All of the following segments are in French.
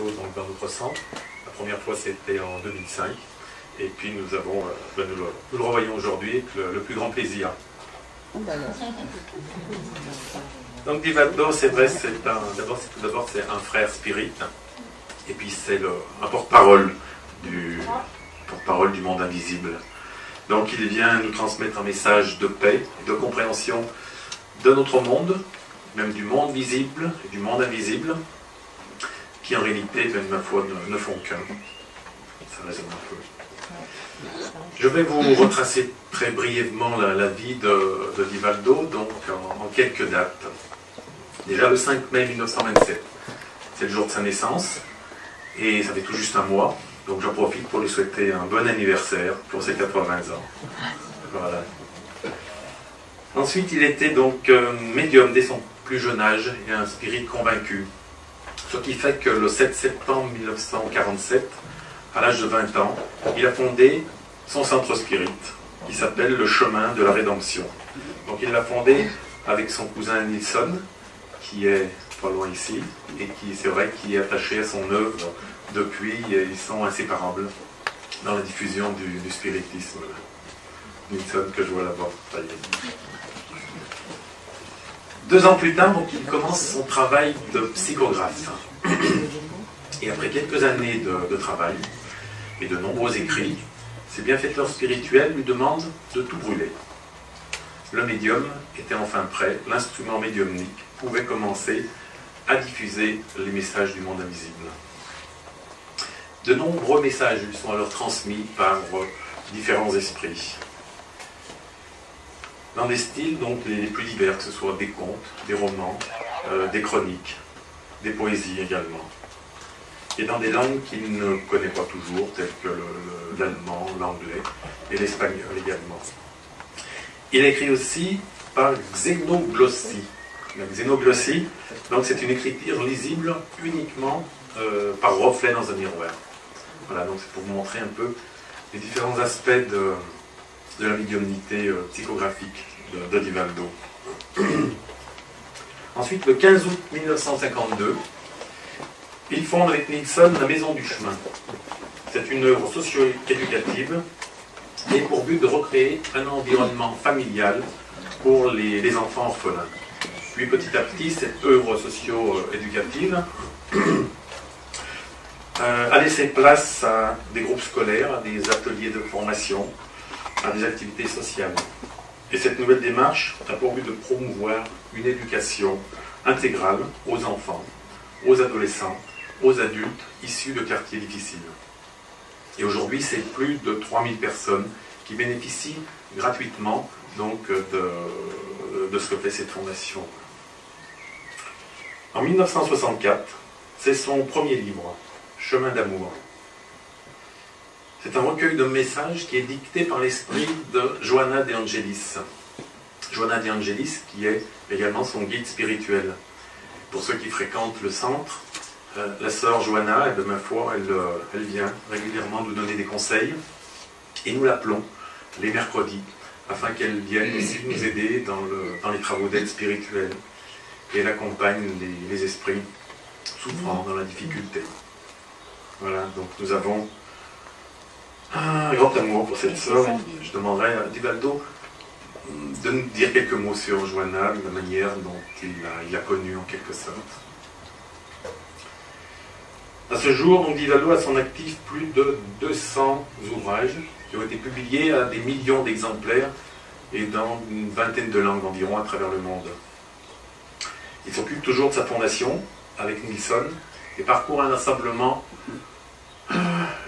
Donc, dans notre centre. La première fois, c'était en 2005. Et puis, nous, avons, euh, ben, nous, le, nous le revoyons aujourd'hui avec le, le plus grand plaisir. Donc Divaldo, c'est vrai, c'est un, d'abord, c'est, tout d'abord, c'est un frère spirit, et puis c'est le, un porte-parole du, porte-parole du monde invisible. Donc il vient nous transmettre un message de paix et de compréhension de notre monde, même du monde visible et du monde invisible, qui en réalité, ben, ma foi, ne, font qu'un. Ça résonne un peu. Je vais vous retracer très brièvement la, vie de, de Divaldo, donc en, en quelques dates. Déjà le 5 mai 1927, c'est le jour de sa naissance, et ça fait tout juste un mois, donc j'en profite pour lui souhaiter un bon anniversaire pour ses 80 ans. Voilà. Ensuite, il était donc euh, médium dès son plus jeune âge et un spirit convaincu. Ce qui fait que le 7 septembre 1947, à l'âge de 20 ans, il a fondé son centre spirit, qui s'appelle le chemin de la rédemption. Donc il l'a fondé avec son cousin Nilsson, qui est pas loin ici, et qui, c'est vrai, qui est attaché à son œuvre depuis, et ils sont inséparables dans la diffusion du, spiritisme. Nilsson que je vois là-bas. Deux ans plus tard, donc, il commence son travail de psychographe. Et après quelques années de, de travail et de nombreux écrits, ses bienfaiteurs spirituels lui demandent de tout brûler. Le médium était enfin prêt, l'instrument médiumnique pouvait commencer à diffuser les messages du monde invisible. De nombreux messages lui sont alors transmis par différents esprits. Dans des styles donc les plus divers, que ce soit des contes, des romans, euh, des chroniques, des poésies également. Et dans des langues qu'il ne connaît pas toujours, telles que le- le- l'allemand, l'anglais et l'espagnol également. Il a écrit aussi par xénoglossie. La xénoglossie, donc c'est une écriture lisible uniquement euh, par reflet dans un miroir. Voilà, donc c'est pour vous montrer un peu les différents aspects de, de la médiumnité euh, psychographique de, de Divaldo. Ensuite, le 15 août 1952, il fonde avec Nilsson la Maison du Chemin. C'est une œuvre socio-éducative et pour but de recréer un environnement familial pour les, les enfants orphelins. Puis petit à petit, cette œuvre socio-éducative euh, a laissé place à des groupes scolaires, à des ateliers de formation, à des activités sociales. Et cette nouvelle démarche a pour but de promouvoir une éducation intégrale aux enfants, aux adolescents, aux adultes issus de quartiers difficiles. Et aujourd'hui, c'est plus de 3000 personnes qui bénéficient gratuitement donc, de, de ce que fait cette fondation. En 1964, c'est son premier livre, Chemin d'amour. C'est un recueil de messages qui est dicté par l'esprit de Johanna de Angelis. Johanna de Angelis, qui est également son guide spirituel. Pour ceux qui fréquentent le centre, euh, la sœur Johanna, elle, de ma foi, elle, euh, elle vient régulièrement nous donner des conseils et nous l'appelons les mercredis afin qu'elle vienne ici nous aider dans, le- dans les travaux d'aide spirituelle et elle accompagne les, les esprits souffrant dans la difficulté. Voilà, donc nous avons un grand amour pour cette sœur. Je demanderai à Divaldo de nous dire quelques mots sur Johanna, de la manière dont il l'a connue en quelque sorte. À ce jour, donc, Divaldo a son actif plus de 200 ouvrages qui ont été publiés à des millions d'exemplaires et dans une vingtaine de langues environ à travers le monde. Il s'occupe toujours de sa fondation avec Nilsson et parcourt inlassablement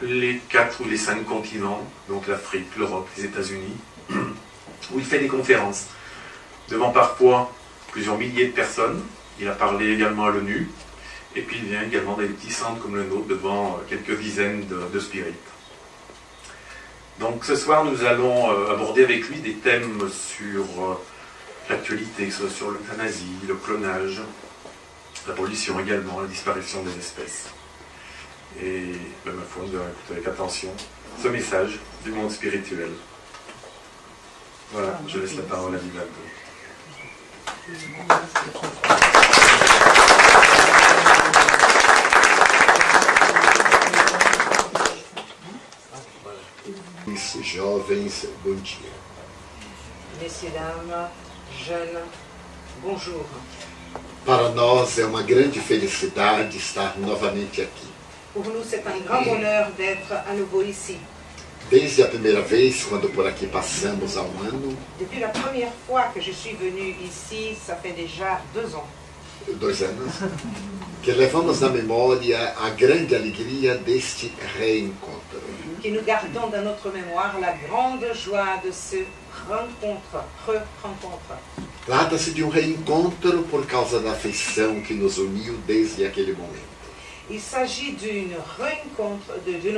les quatre ou les cinq continents, donc l'Afrique, l'Europe, les États-Unis, où il fait des conférences devant parfois plusieurs milliers de personnes. Il a parlé également à l'ONU, et puis il vient également dans des petits centres comme le nôtre devant euh, quelques dizaines de, spirites. Donc ce soir, nous allons euh, aborder avec lui des thèmes sur euh, l'actualité, soit sur l'euthanasie, le clonage, la pollution également, la disparition des espèces. Et ben, ma foi, écouter avec attention ce message du monde spirituel. Voilà, ah, je laisse la parole à Vivaldo. Jovens, bom dia. Messieurs, dames, jeunes, bonjour. Para nós é uma grande felicidade estar novamente aqui. Pour nous, c'est un grand bonheur d'être à nouveau ici. Desde a primeira vez, quando por aqui passamos há um ano, Depuis la première fois que je suis venue ici, ça fait déjà deux ans, dois anos, que levamos na memória a grande alegria deste reencontro. que nous gardons dans notre mémoire la grande joie de ce rencontre, re-rencontre. Trata-se de um reencontro por causa da afeição que nos uniu desde aquele momento. Il s'agit d'une rencontre,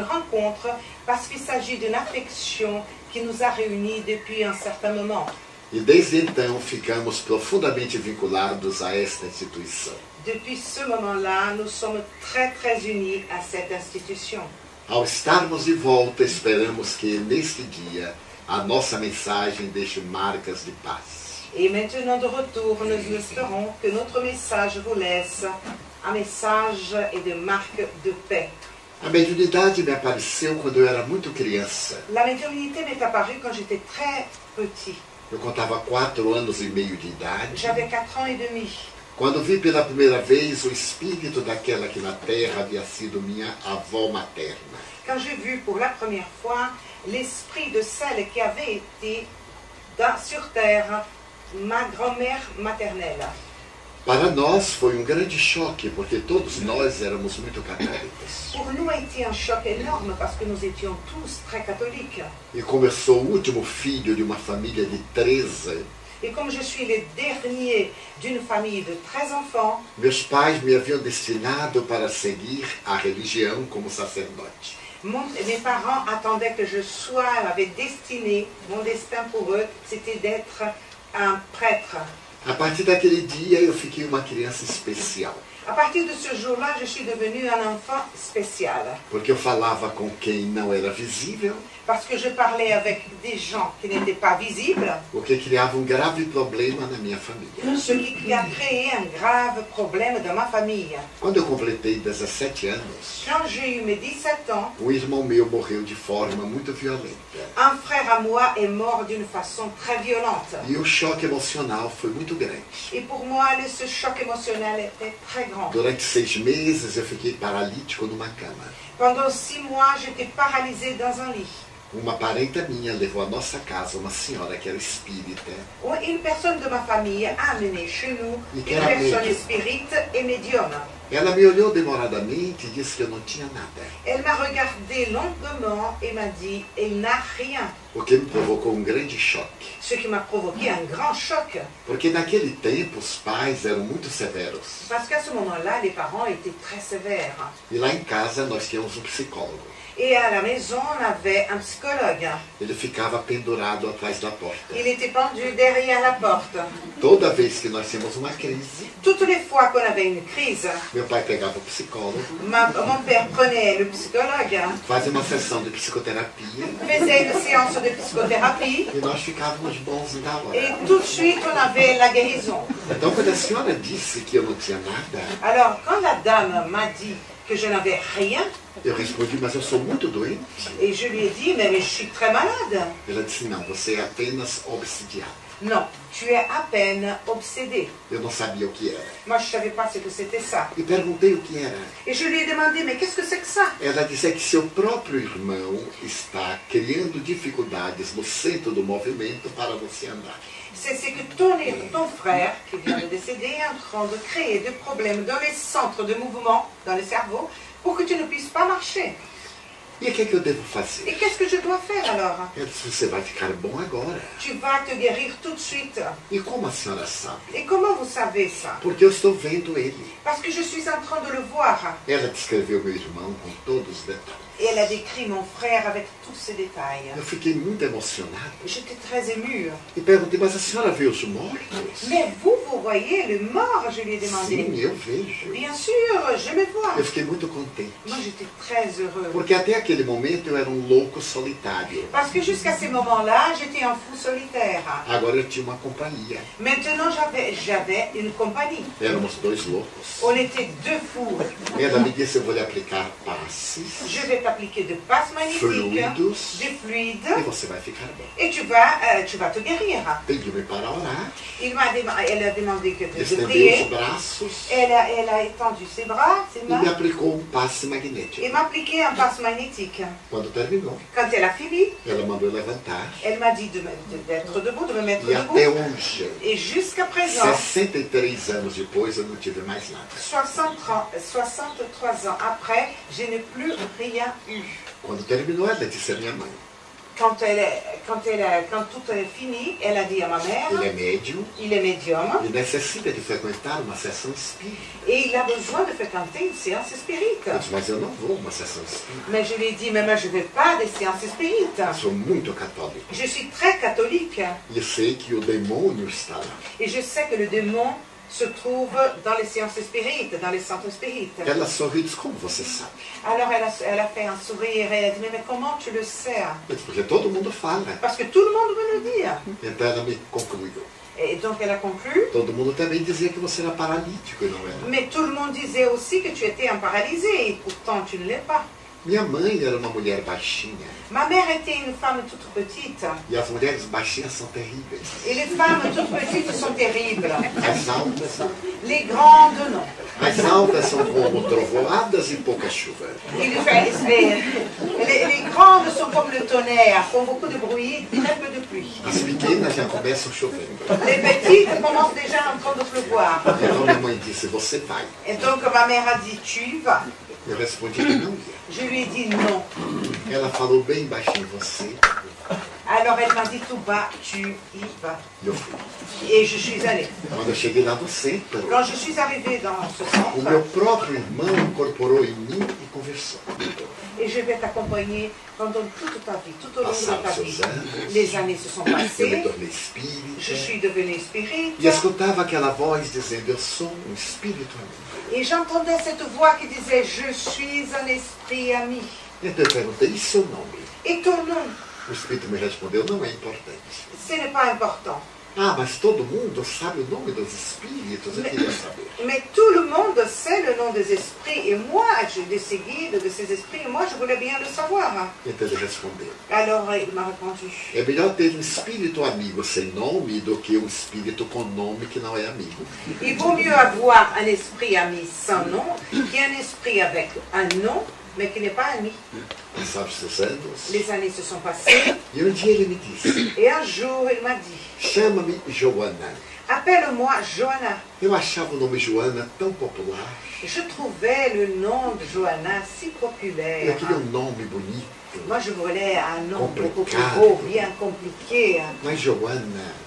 rencontre parce qu'il s'agit d'une affection qui nous a réunis depuis un certain moment. E desde então ficamos profundamente vinculados a esta instituição. Depuis ce moment-là, nous sommes très très unis à cette institution. Ao estarmos de volta, esperamos que neste dia a nossa mensagem deixe marcas de paz. Et maintenant de retour, nous espérons que notre message vous laisse un message de marque de paix. A mediunidade me apareceu quando eu era muito criança. La médiumnité m'est apparue quand j'étais très petit. Eu contava quatro anos e meio de idade, J'avais 4 ans et demi. quando vi pela primeira vez o espírito daquela que na terra havia sido minha avó materna. Quand j'ai vu pour la première fois l'esprit de celle qui avait été dans- sur terre ma grand-mère maternelle. Para nós foi um grande choque, porque todos nós éramos muito católicos. Pour nous a été un choc énorme parce que nous étions tous très catholiques. E como eu sou o último filho de uma família de 13, Et comme je suis le dernier d'une famille de 13 enfants, meus pais me haviam destinado para seguir a religião como sacerdote. Mon- mes parents attendaient que je sois, avaient destiné, mon destin pour eux, c'était d'être un prêtre. A partir daquele dia eu fiquei uma criança especial, À partir de ce jour-là, je suis devenue un enfant spécial. porque eu falava com quem não era visível, Parce que je parlais avec des gens qui n'étaient pas visibles, ce qui a créé un grave problème dans ma famille. Quando eu completei 17 anos, Quand j'ai eu mes 17 ans, un frère à moi est mort d'une façon très violente. Et pour moi, le- ce choc émotionnel était très grand. Pendant six mois, j'étais paralysée dans un lit. Uma parenta minha levou à nossa casa uma senhora que era espírita Une personne de ma famille a amené chez nous Et une quelle a personne médium. spirite et médium. Ela me olhou demoradamente e disse que eu não tinha nada, Elle m'a regardé longuement et m'a dit il n'a rien. o que me provocou um grande choque. Ce qui m'a provoqué un grand choc. Porque naquele tempo os pais eram muito severos. Parce qu'à ce moment-là, les parents étaient très sévères. E lá em casa nós tínhamos um psicólogo. Et à la maison, on avait un psychologue. Ele ficava pendurado atrás da porta. Il était pendu derrière la porte. Toda vez que nós tínhamos uma crise, Toutes les fois qu'on avait une crise, meu pai pegava o psicólogo, ma- mon père prenait le psychologue, fazia uma sessão de psicoterapia faisait une séance de psychothérapie e nós ficávamos bons et tout de suite on avait la guérison. Então, quando a senhora disse que eu não tinha nada, Alors, quand la dame m'a dit que je n'avais rien, eu respondi, mas eu sou muito doente. et je lui ai dit, mais, mais je suis très malade. Ela disse, não, você é apenas obsidiado. Non, tu es à peine obsédé. Eu não sabia o que era. Moi, je savais pas ce que c'était ça. E perguntei o que era. Et je lui ai demandé, mais qu'est-ce que c'est que ça Ela disse que seu próprio irmão está criando dificuldades no centro do movimento para você andar. C'est que ton, ton frère, qui vient de décéder, est en train de créer des problèmes dans les centres de mouvement, dans le cerveau, pour que tu ne puisses pas marcher. E o que, é que eu devo Et fazer? qu'est-ce que je dois faire alors? Ela disse, você vai ficar bom agora. Tu vas te guérir tout de suite. E como a senhora sabe? Et comment vous savez ça? Porque eu estou vendo ele. Parce que je suis en train de le voir. Ela descreveu meu irmão com todos os detalhes. Et elle a décrit mon frère avec tous ces détails. Eu fiquei muito emocionado J'étais très émue. e perguntei, mas a senhora vê os mortos? Mais vous, vous voyez le mort Je lui ai demandé. Sim, eu vejo. Bien sûr, je le vois. Eu fiquei muito contente. Moi, j'étais très heureux. Porque até aquele momento eu era um louco solitário. Parce que jusqu'à ce moment-là, j'étais un fou solitaire. Agora eu tinha uma companhia. Maintenant, j'avais, j'avais une compagnie. Éramos dois loucos. On était deux fous. Ela me disse: Eu vou lhe aplicar passes Je vais t'appliquer de passes magnétiques, fluidos du fluide, et tu vas, euh, tu vas te guérir. Orar, Il m'a dem- elle a demandé que de, de estendeu os prier. Elle a, elle a étendu ses bras, ses mains, passe et magnético. m'a appliqué un passe magnétique. Quand elle a fini, elle m'a dit de me- de- d'être debout, de me mettre e até debout. hoje, Et jusqu'à présent, 63 anos depois, eu não tive mais nada. 60 ans- 63 ans après, je n'ai plus rien eu. Quando terminou, ela disse à minha mãe: Quand, elle, est- quand, elle, quand tout est fini, elle a dit à ma mère, Ele é médium il est médium e necessita de frequentar uma sessão espírita. et il a besoin de fréquenter une séance spirite. Eu disse, mas eu não vou uma sessão espírita. Mais je lui ai dit, mais moi je ne vais pas des séances spirites. Eu sou muito católico. Je suis très catholique E sei que o demônio está lá. et je sais que le démon se trouve dans les séances spirites, dans les centres spirites. Ela sorriu e disse, como você sabe? Alors elle a, elle a fait un sourire et elle a dit, mais, mais comment tu le sais? Eu disse, porque todo mundo fala. Parce que tout le monde veut le dire. Então ela me concluiu. Et donc elle a conclu, Todo mundo também dizia que você era paralítico não era. mais tout le monde disait aussi que tu étais un paralysé et pourtant tu ne l'es pas. Minha mãe era uma mulher baixinha. Ma mère était une femme toute petite E as mulheres baixinhas são terríveis. et les femmes toutes petites sont terribles. As altas, Les grandes, non. as altas são como trovoadas e pouca chuva. Il fait- les, les- les grandes sont comme le tonnerre, font beaucoup de bruit, très peu de pluie. As pequenas já começam chovendo. Les petites commencent déjà en train de pleuvoir. Então minha mãe disse, você vai. Et donc ma mère a dit, tu vas. Eu respondi que não ia. Je lui ai dit non. Ela falou bem baixinho, você. Alors elle m'a dit tout bas, tu y vas. E eu fui. Et je suis allée. Quando eu cheguei lá no centro, Quand je suis arrivée dans ce o meu centre, próprio irmão incorporou em mim e conversou. et je vais t'accompagner pendant toute ta vie, tout au long de Passaram ta seus vie. anos, Les années se sont eu me passées, tornei je espírita. suis devenue spirite, E escutava aquela voz dizendo, eu sou um espírito amigo. Et j'entendais cette voix qui disait, je suis un esprit ami. Então eu perguntei, e seu nome? Et ton nom, O espírito me respondeu, não é importante. ce n'est pas important. Ah, mas todo mundo sabe o nome dos espíritos, eu queria saber. Mais tout le monde sait le nom des esprits, et moi, je, de ces guides, de ces esprits, et moi, je voulais bien le savoir. Então ele respondeu, Alors il m'a répondu, é melhor ter um espírito amigo sem nome do que um espírito com nome que não é amigo. il vaut mieux avoir un esprit ami sans nom qu'un esprit avec un nom, mais qui n'est pas ami. Les années se sont passées, et un jour, il m'a dit, chama-me Joana. appelle-moi Johanna. Eu achava o nome Joana tão popular. Je trouvais le nom de Johanna si populaire. Eu queria um nome bonito. Moi, je voulais un nom beaucoup plus beau, bien compliqué. Mas Joana.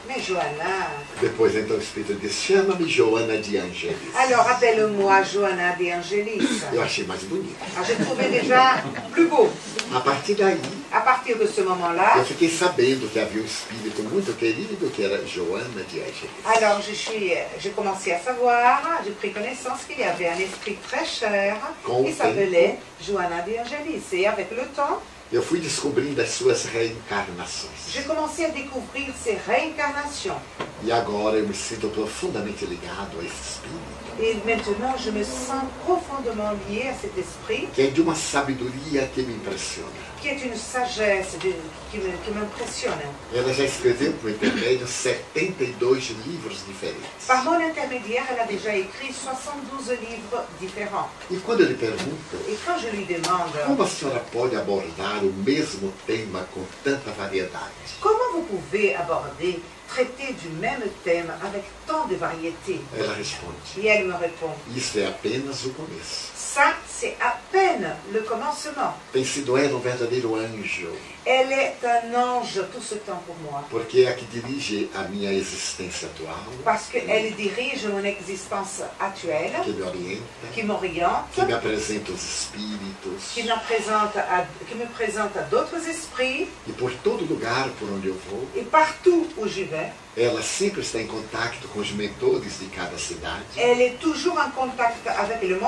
Mais Johanna, Depois então o Espírito disse, chama-me Joana de Angelis. alors appelle-moi Johanna de Angelis. Eu achei mais bonito. Ah, J'ai trouvé déjà plus beau. A partir daí, À partir de ce moment-là, eu fiquei sabendo que havia um espírito muito querido que era Joana de Angelis. alors je suis, j'ai commencé à savoir, j'ai pris connaissance qu'il y avait un esprit très cher qui s'appelait Johanna de Angelis. Et avec le temps, Eu fui descobrindo as suas reencarnações. commencé à découvrir ses réincarnations. E agora eu me sinto profundamente ligado a esse espírito, Et maintenant, je me sens profondément liée à cet esprit que é de uma sabedoria que me impressiona. qui est une sagesse de- qui me- qui m'impressionne. Ela já escreveu por intermédio 72 livros diferentes. Par mon intermédiaire, elle a déjà écrit 72 livres différents. E quando eu lhe pergunto Et quand je lui demande como a senhora pode abordar o mesmo tema com tanta variedade, comment vous pouvez aborder, traiter du même thème avec tant de variété, ela responde: et elle me répond, Isso é apenas o começo. Ça c'est à peine le commencement. Tem sido ela um verdadeiro anjo, Elle est un ange tout ce temps pour moi, porque é a que dirige a minha existência atual, parce qu'elle dirige mon existence actuelle, que me orienta, qui m'oriente, que me apresenta os espíritos. qui me présente à, qui me présente à d'autres esprits, E por todo lugar por onde eu vou, et partout où je vais, Ela sempre está em contato com os mentores de cada cidade. Elle est toujours en contact avec le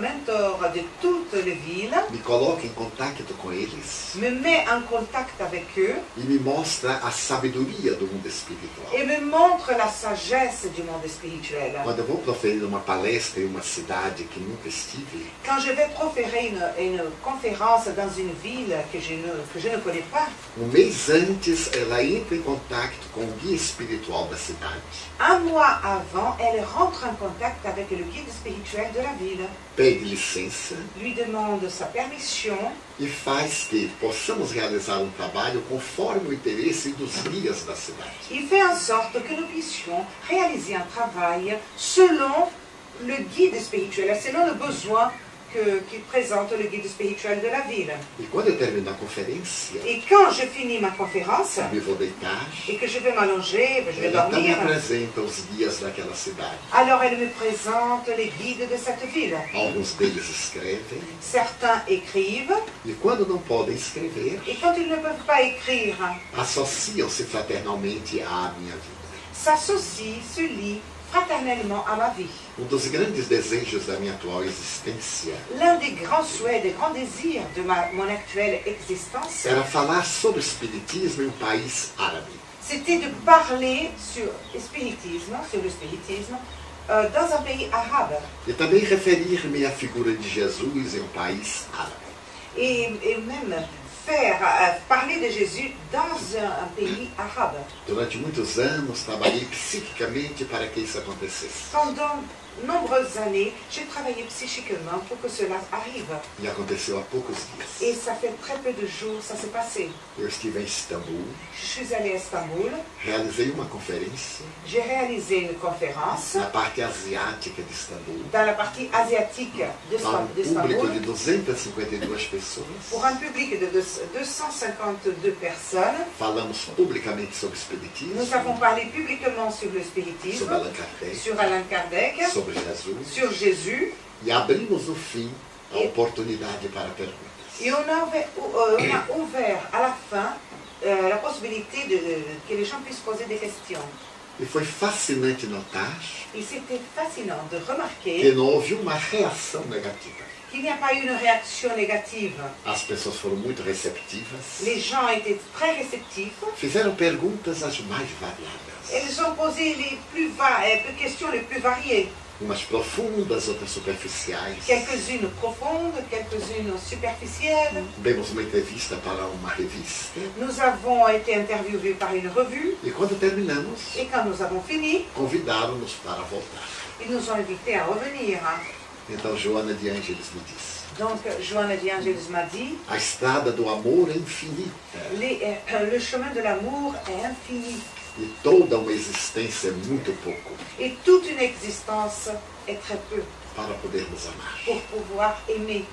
mentor de toutes les villes, Me coloca em contato com eles me met en contact avec eux e me mostra a sabedoria do mundo espiritual. et me montre la sagesse du monde spirituel. Quando eu vou proferir uma palestra em uma cidade que nunca estive, Quand je vais proférer une, une conférence dans une ville que je, ne, que je ne connais pas, um mês antes ela entra em contato com o guia espiritual da cidade. un mois avant, elle rentre en contact avec le guide spirituel de la ville, Pede licença lui demande sa permission e faz que possamos realizar um trabalho conforme o interesse dos guias da cidade. Il fait en sorte que nous puissions réaliser un travail selon le guide spirituel, selon le besoin que, qui présente le guide spirituel de la ville. E quando eu termino a conferência, Et quand je finis ma conférence me vou deitar, et que je vais m'allonger, je vais ela então me dormir, apresenta os guias daquela cidade. alors elle me présente les guides de cette ville. Alguns deles escrevem, Certains écrivent e quando não podem escrever, et quand ils ne peuvent pas écrire, associam-se fraternalmente à minha vida. s'associent, se lient à ma vie. Um dos grandes desejos da minha atual existência L'un des grands souhaits, des grands désirs de ma- mon actuelle existence, era falar sobre Espiritismo em um país árabe. c'était de parler sur spiritisme, sur le spiritisme euh, dans un pays arabe E também referir-me à figura de Jesus em um país árabe. et, et même faire euh, parler de Jésus dans un, pays arabe. Durante muitos anos, trabalhei psiquicamente para que isso acontecesse. Pendant nombreuses années, j'ai travaillé psychiquement pour que cela arrive. E aconteceu há poucos Et ça fait très peu de jours, ça s'est passé. Eu estive em Istambul, Je suis allée à Istanbul, realizei uma conferência j'ai réalisé une conférence na parte asiática de Istambul, dans la partie asiatique para d'Istan- um público de d'Istanbul 252 pessoas. pour un public de 252 personnes. Falamos publicamente sobre Nous avons parlé publiquement sur le sobre spiritisme, Allan Kardec, sur Alain Kardec, sobre Jesus, sur Jésus, e abrimos no fim a oportunidade para perguntas. et on a ouvert, euh, on a ouvert à la fin euh, la possibilité de, que les gens puissent poser des questions. E foi fascinante notar Et c'était fascinant de que remarquer não houve uma reação negativa. Qu'il n'y a pas eu une réaction négative. As pessoas foram muito receptivas, Les gens étaient très réceptifs. fizeram perguntas as mais variadas. Elles ont posé les plus euh, les questions les plus variées. Umas profundas, outras superficiais. Quelques-unes profondes, quelques-unes superficielles. Demos uma entrevista para uma revista Nous avons été interviewés par une revue. e quando terminamos, Et quand nous avons fini, convidaram-nos para voltar. ils nous ont invités à revenir. Então Joana de Ângeles me disse: Donc, Joanna de Angelis m'a dit, a estrada do amor é infinita les- euh, le chemin de l'amour est infini. e toda uma existência é muito pouco Et toute une existence est très peu para podermos amar. pour pouvoir aimer.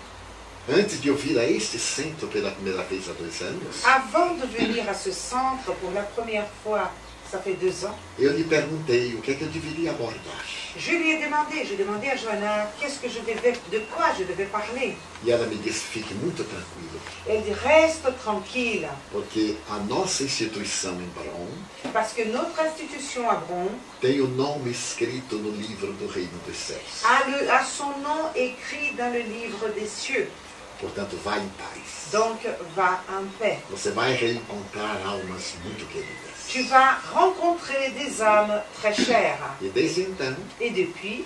Antes de eu vir a este centro pela primeira vez há dois anos, Avant de venir à ce centre pour la première fois, ça fait deux ans, eu lhe perguntei o que é que eu deveria abordar. je lui ai demandé, j'ai demandé à Joanna, qu'est-ce que je devais, de quoi je devais parler. E ela me disse: fique muito tranquilo, Elle dit, reste tranquille, porque a nossa instituição em Bron parce que notre institution à Bron tem o nome escrito no livro do Reino dos Céus. a, le- a son nom écrit dans le livre des cieux. Portanto, vá em paz. Donc, va en paix. Você vai reencontrar almas muito queridas. Tu vas rencontrer des âmes très chères. E desde então, Et depuis,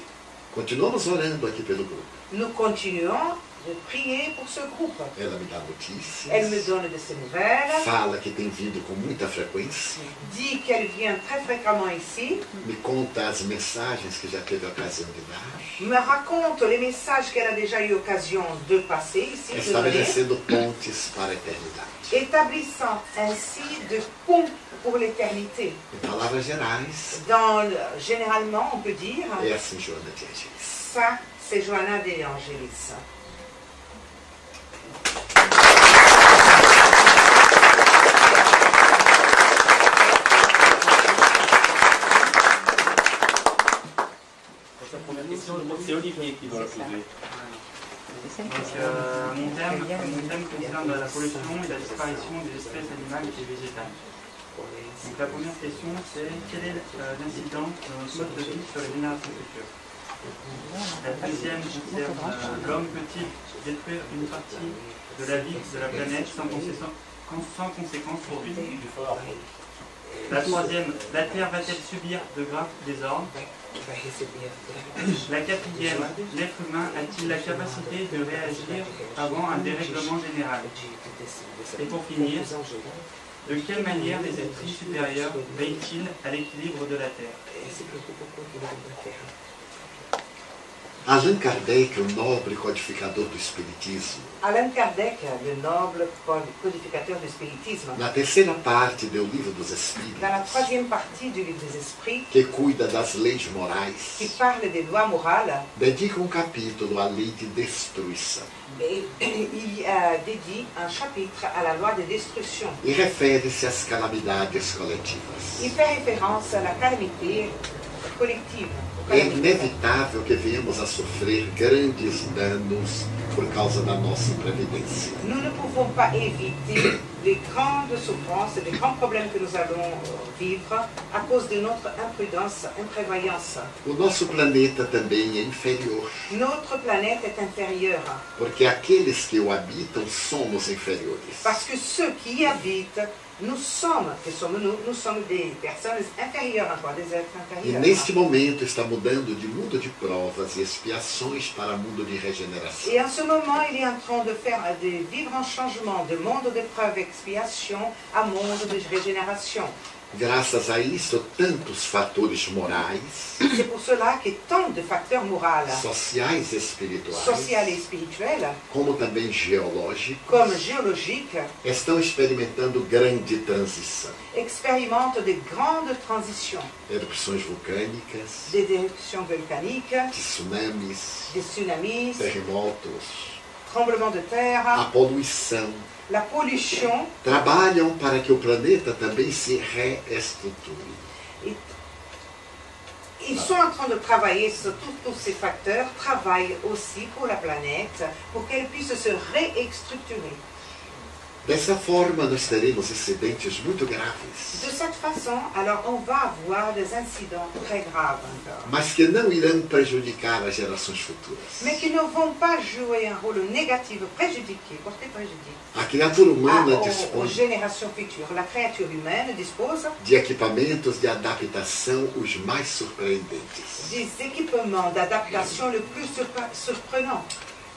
continuamos orando aqui pelo grupo. nous continuons de prier pour ce groupe. Ela me dá notícias, Elle me donne de ses nouvelles, fala que tem vindo com muita frequência, dit qu'elle vient très fréquemment ici, me conta as mensagens que já teve a ocasião de dar, me raconte les messages qu'elle a déjà eu occasion de passer ici, de donner, estabelecendo pontes para a eternidade. établissant ainsi de ponts pour l'éternité. Dans le- généralement, on peut dire, é assim Joana de Angelis. ça, c'est Joanna de Angelis. Pour sa première question, je crois que c'est Olivier qui doit la poser. Donc, euh, mon, thème, mon thème concerne la pollution et la disparition des espèces animales et végétales. Donc la première question, c'est quel est euh, l'incidence de notre mode de vie sur les générations futures La deuxième concerne euh, l'homme peut-il détruire une partie de la vie de la planète sans sans conséquence pour lui? La troisième, la Terre va-t-elle subir de graves désordres? La quatrième, l'être humain a-t-il la capacité de réagir avant un dérèglement général? Et pour finir, de quelle manière les esprits supérieurs veillent-ils à l'équilibre de la Terre? Allan Kardec, o nobre codificador do Espiritismo, Allan Kardec, le noble codificateur du spiritisme, na terceira parte do Livro dos dans Espíritos, la troisième partie du livre des esprits, que cuida das leis qui morais, parle des lois morales, dedica um capítulo à lei de destruição et il euh, dédie un chapitre à la loi de destruction. e refere-se às calamidades coletivas. Il fait référence à la calamité collective. É inevitável que venhamos a sofrer grandes danos por causa da nossa imprevidência. Nous ne pouvons pas éviter les grandes souffrances et les grands problèmes que nous allons euh, vivre à cause de notre imprudence, imprévoyance. O nosso planeta também é inferior, Notre planète est inférieure porque aqueles que o habitam somos inferiores. parce que ceux qui y habitent, nous sommes, que sommes nous, nous sommes des personnes inférieures encore, des êtres E neste momento está mudando de mundo de provas e expiações para mundo de regeneração. Et en ce moment, il est en train de faire, de vivre un changement de monde d'épreuve et expiation à monde de régénération. Graças a isso, tantos fatores morais, C'est pour cela que tant de facteurs moraux, sociais e espirituais, sociaux et spirituels, como também geológicos, comme géologiques, estão experimentando grande transição. expérimentent de grandes transitions, Erupções vulcânicas, des éruptions volcaniques, tsunamis, des tsunamis, terremotos, tremblements de a terre, poluição, la pollution. trabalham para que o planeta também se reestruture. Ils sont en train de travailler sur tous, tous ces facteurs, travaillent aussi pour la planète, pour qu'elle puisse se réstructurer. Dessa forma, nós teremos incidentes muito graves, De cette façon, alors on va avoir des incidents très graves encore, mas que não irão prejudicar as gerações futuras. mais qui ne vont pas jouer un rôle négatif, préjudiqué, porter préjudice A criatura humana aux, aux dispõe générations futures. La créature humaine dispose de equipamentos de adaptação os mais surpreendentes. des équipements d'adaptation le plus surpre- surprenants.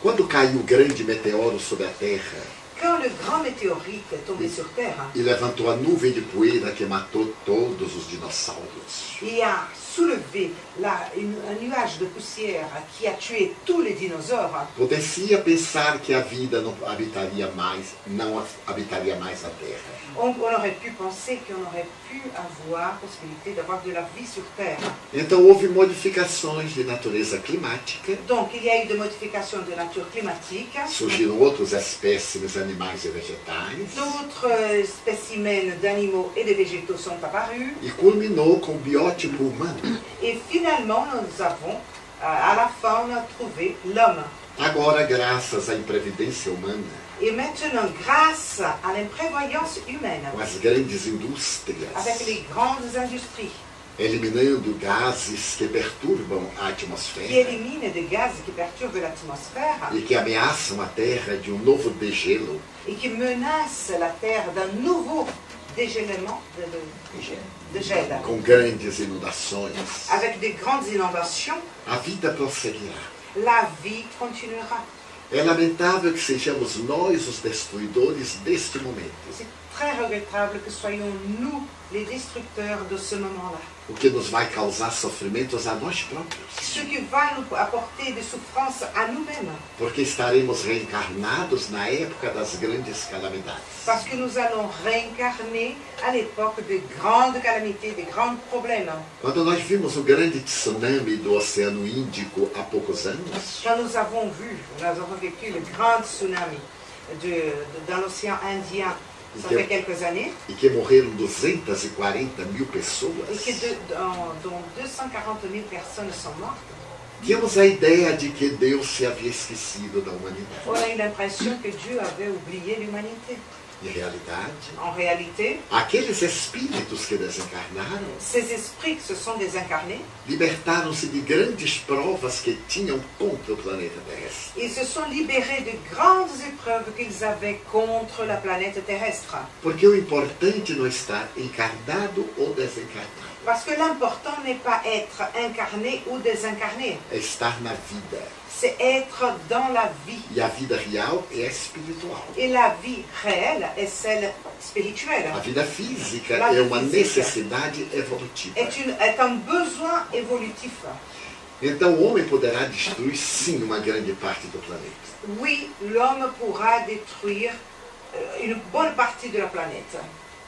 Quando caiu o grande meteoro sobre a Terra Quand le grand météorite est tombé sur Terre, e levantou a nuvem de poeira que matou todos os dinossauros, il a soulevé la- une- un nuage de poussière qui a tué tous les dinosaures. poderia pensar que a vida não habitaria mais, não habitaria mais a Terra. On, on aurait pu penser qu'on aurait pu avoir possibilité d'avoir de la vie sur Terre. Então houve modificações de natureza climática, Donc il y a eu des modifications de nature climatique. surgiram outros espécimes animais e vegetais D'autres euh, spécimens d'animaux et de végétaux sont apparus. e culminou com o biótipo humano. Et finalement, nous avons, à la fin, on a trouvé l'homme. Agora, graças à imprevidência humana, Et maintenant, grâce à l'imprévoyance humaine, com as grandes indústrias, avec les grandes industries eliminando gases que perturbam a qui atmosfera éliminent des gaz qui perturbent l'atmosphère e que ameaçam a Terra de um novo degelo, et qui menacent la Terre d'un nouveau dégèlement de, de- de gel. com grandes inundações, Avec des grandes inondations, a vida prosseguirá. la vie continuera. É lamentável que sejamos nós os destruidores deste momento, C'est très regrettable que soyons nous les destructeurs de ce moment-là. o que nos vai causar sofrimentos a nós próprios, Ce qui va nous apporter des souffrances à nous-mêmes. porque estaremos reencarnados na época das grandes calamidades. Parce que nous allons réincarner à l'époque des grandes calamités, des grands problèmes. Quando nós vimos o grande tsunami do Oceano Índico há poucos anos, Quand nous avons vu, nous avons vécu le grand tsunami de- de- dans l'océan Indien, Ok. fait quelques années, e que morreram 240 mil pessoas, et que de- dans- dont 240 000 personnes sont mortes, tínhamos a ideia de que Deus se havia esquecido da humanidade. on a l'impression que Dieu avait oublié l'humanité. Em realidade, En réalité, aqueles espíritos que desencarnaram ces esprits que se sont désincarnés, libertaram-se de grandes provas que tinham contra o planeta terrestre. ils se sont libérés de grandes épreuves qu'ils avaient contre la planète terrestre. Porque o importante não está encarnado ou desencarnado, Parce que l'important n'est pas être incarné ou désincarné, é estar na vida. C'est être dans la vie. E a vida real é espiritual. Et la vie réelle est celle spirituelle, A vida física La é uma necessidade evolutiva. est, une- est un besoin évolutif. Então o homem poderá destruir sim uma grande parte do planeta. Oui, l'homme pourra détruire euh, une bonne partie de la planète.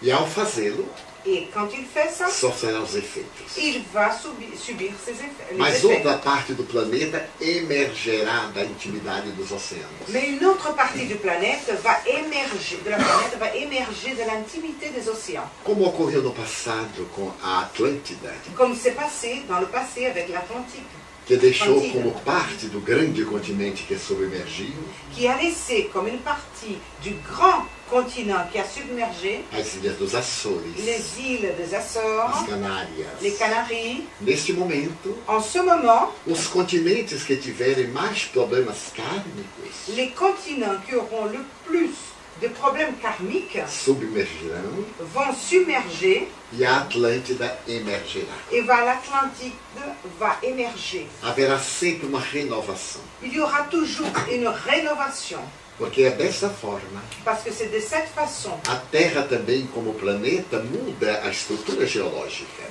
E ao fazê-lo, Et quand il fait ça, sofrerá os efeitos. il va subi- subir ses effets. Mas effets. outra parte do planeta emergerá da intimidade dos oceanos. Mais une autre partie du planète va émerger, de la planète va émerger de l'intimité des océans, Como ocorreu no passado com a Atlântida, comme c'est passé dans le passé avec l'Atlantique, que deixou Atlântida. como parte do grande continente que submergiu qui a laissé comme une partie du grand continent qui a submergé as ilhas dos Açores, les îles des Açores, as Canárias. les Canaries. Neste momento, En ce moment, os continentes que tiverem mais problemas kármicos les continents qui auront le plus de problèmes karmiques vont submerger e a Atlântida emergerá. et va l'Atlantique va émerger. Haverá sempre uma renovação, Il y aura toujours une rénovation porque é dessa forma parce que c'est de cette façon. a Terra também, como planeta, muda a estrutura geológica.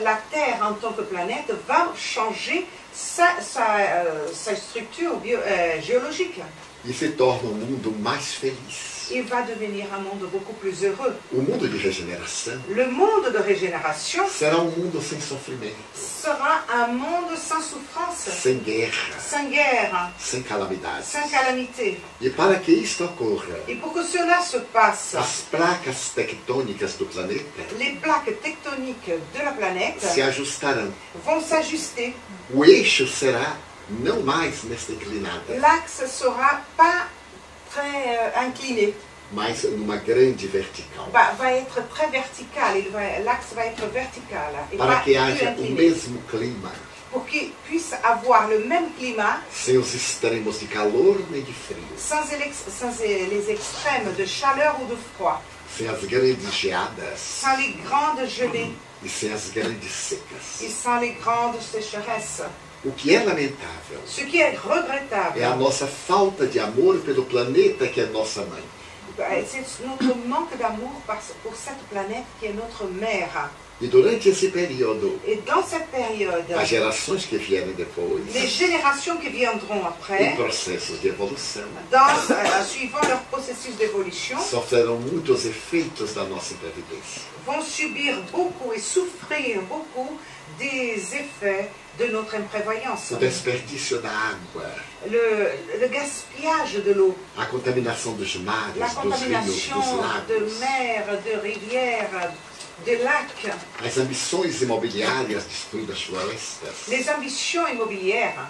La Terre en tant que planète va changer sa, sa, euh, sa structure bio- euh, géologique. e se torna um mundo mais feliz. Il va devenir un monde beaucoup plus heureux. O mundo de regeneração Le monde de régénération será um mundo sem sofrimento, sera un monde sans souffrance, sem guerra, sans guerre, sem calamidades. sans calamité. E para que isto ocorra, Et pour que cela se passe, as placas tectônicas do planeta les plaques tectoniques de la planète se ajustarão. vont s'ajuster. O eixo será não mais nesta inclinada, L'axe sera pas très euh, incliné, mas numa grande vertical. va, va être très vertical. Il va- L'axe va être vertical et Para que haja o incliné. mesmo clima, Pour qu'il puisse avoir le même climat sem os extremos de calor nem de frio, sans, élex- sans les extrêmes de chaleur ou de froid, sem as grandes geadas sans les grandes gelées e sem as grandes et secas. sans les grandes sécheresses. O que é lamentável Ce qui est regrettable, é a nossa falta de amor pelo planeta que é nossa mãe. c'est notre manque d'amour par- pour cette planète qui est notre mère. E durante esse período, Et dans cette période, as gerações que vierem depois, les générations qui viendront em après, processos de evolução, dans, euh, suivant leur processus d'évolution, sofrerão muitos efeitos da nossa imprevidência. vont subir beaucoup et souffrir beaucoup des effets de notre imprévoyance. O desperdício da água, Le, le gaspillage de l'eau, a contaminação dos mares, la dos rios, contamination dos de mers, de rivières, de lacs, as ambições imobiliárias destruindo as florestas, les ambitions immobilières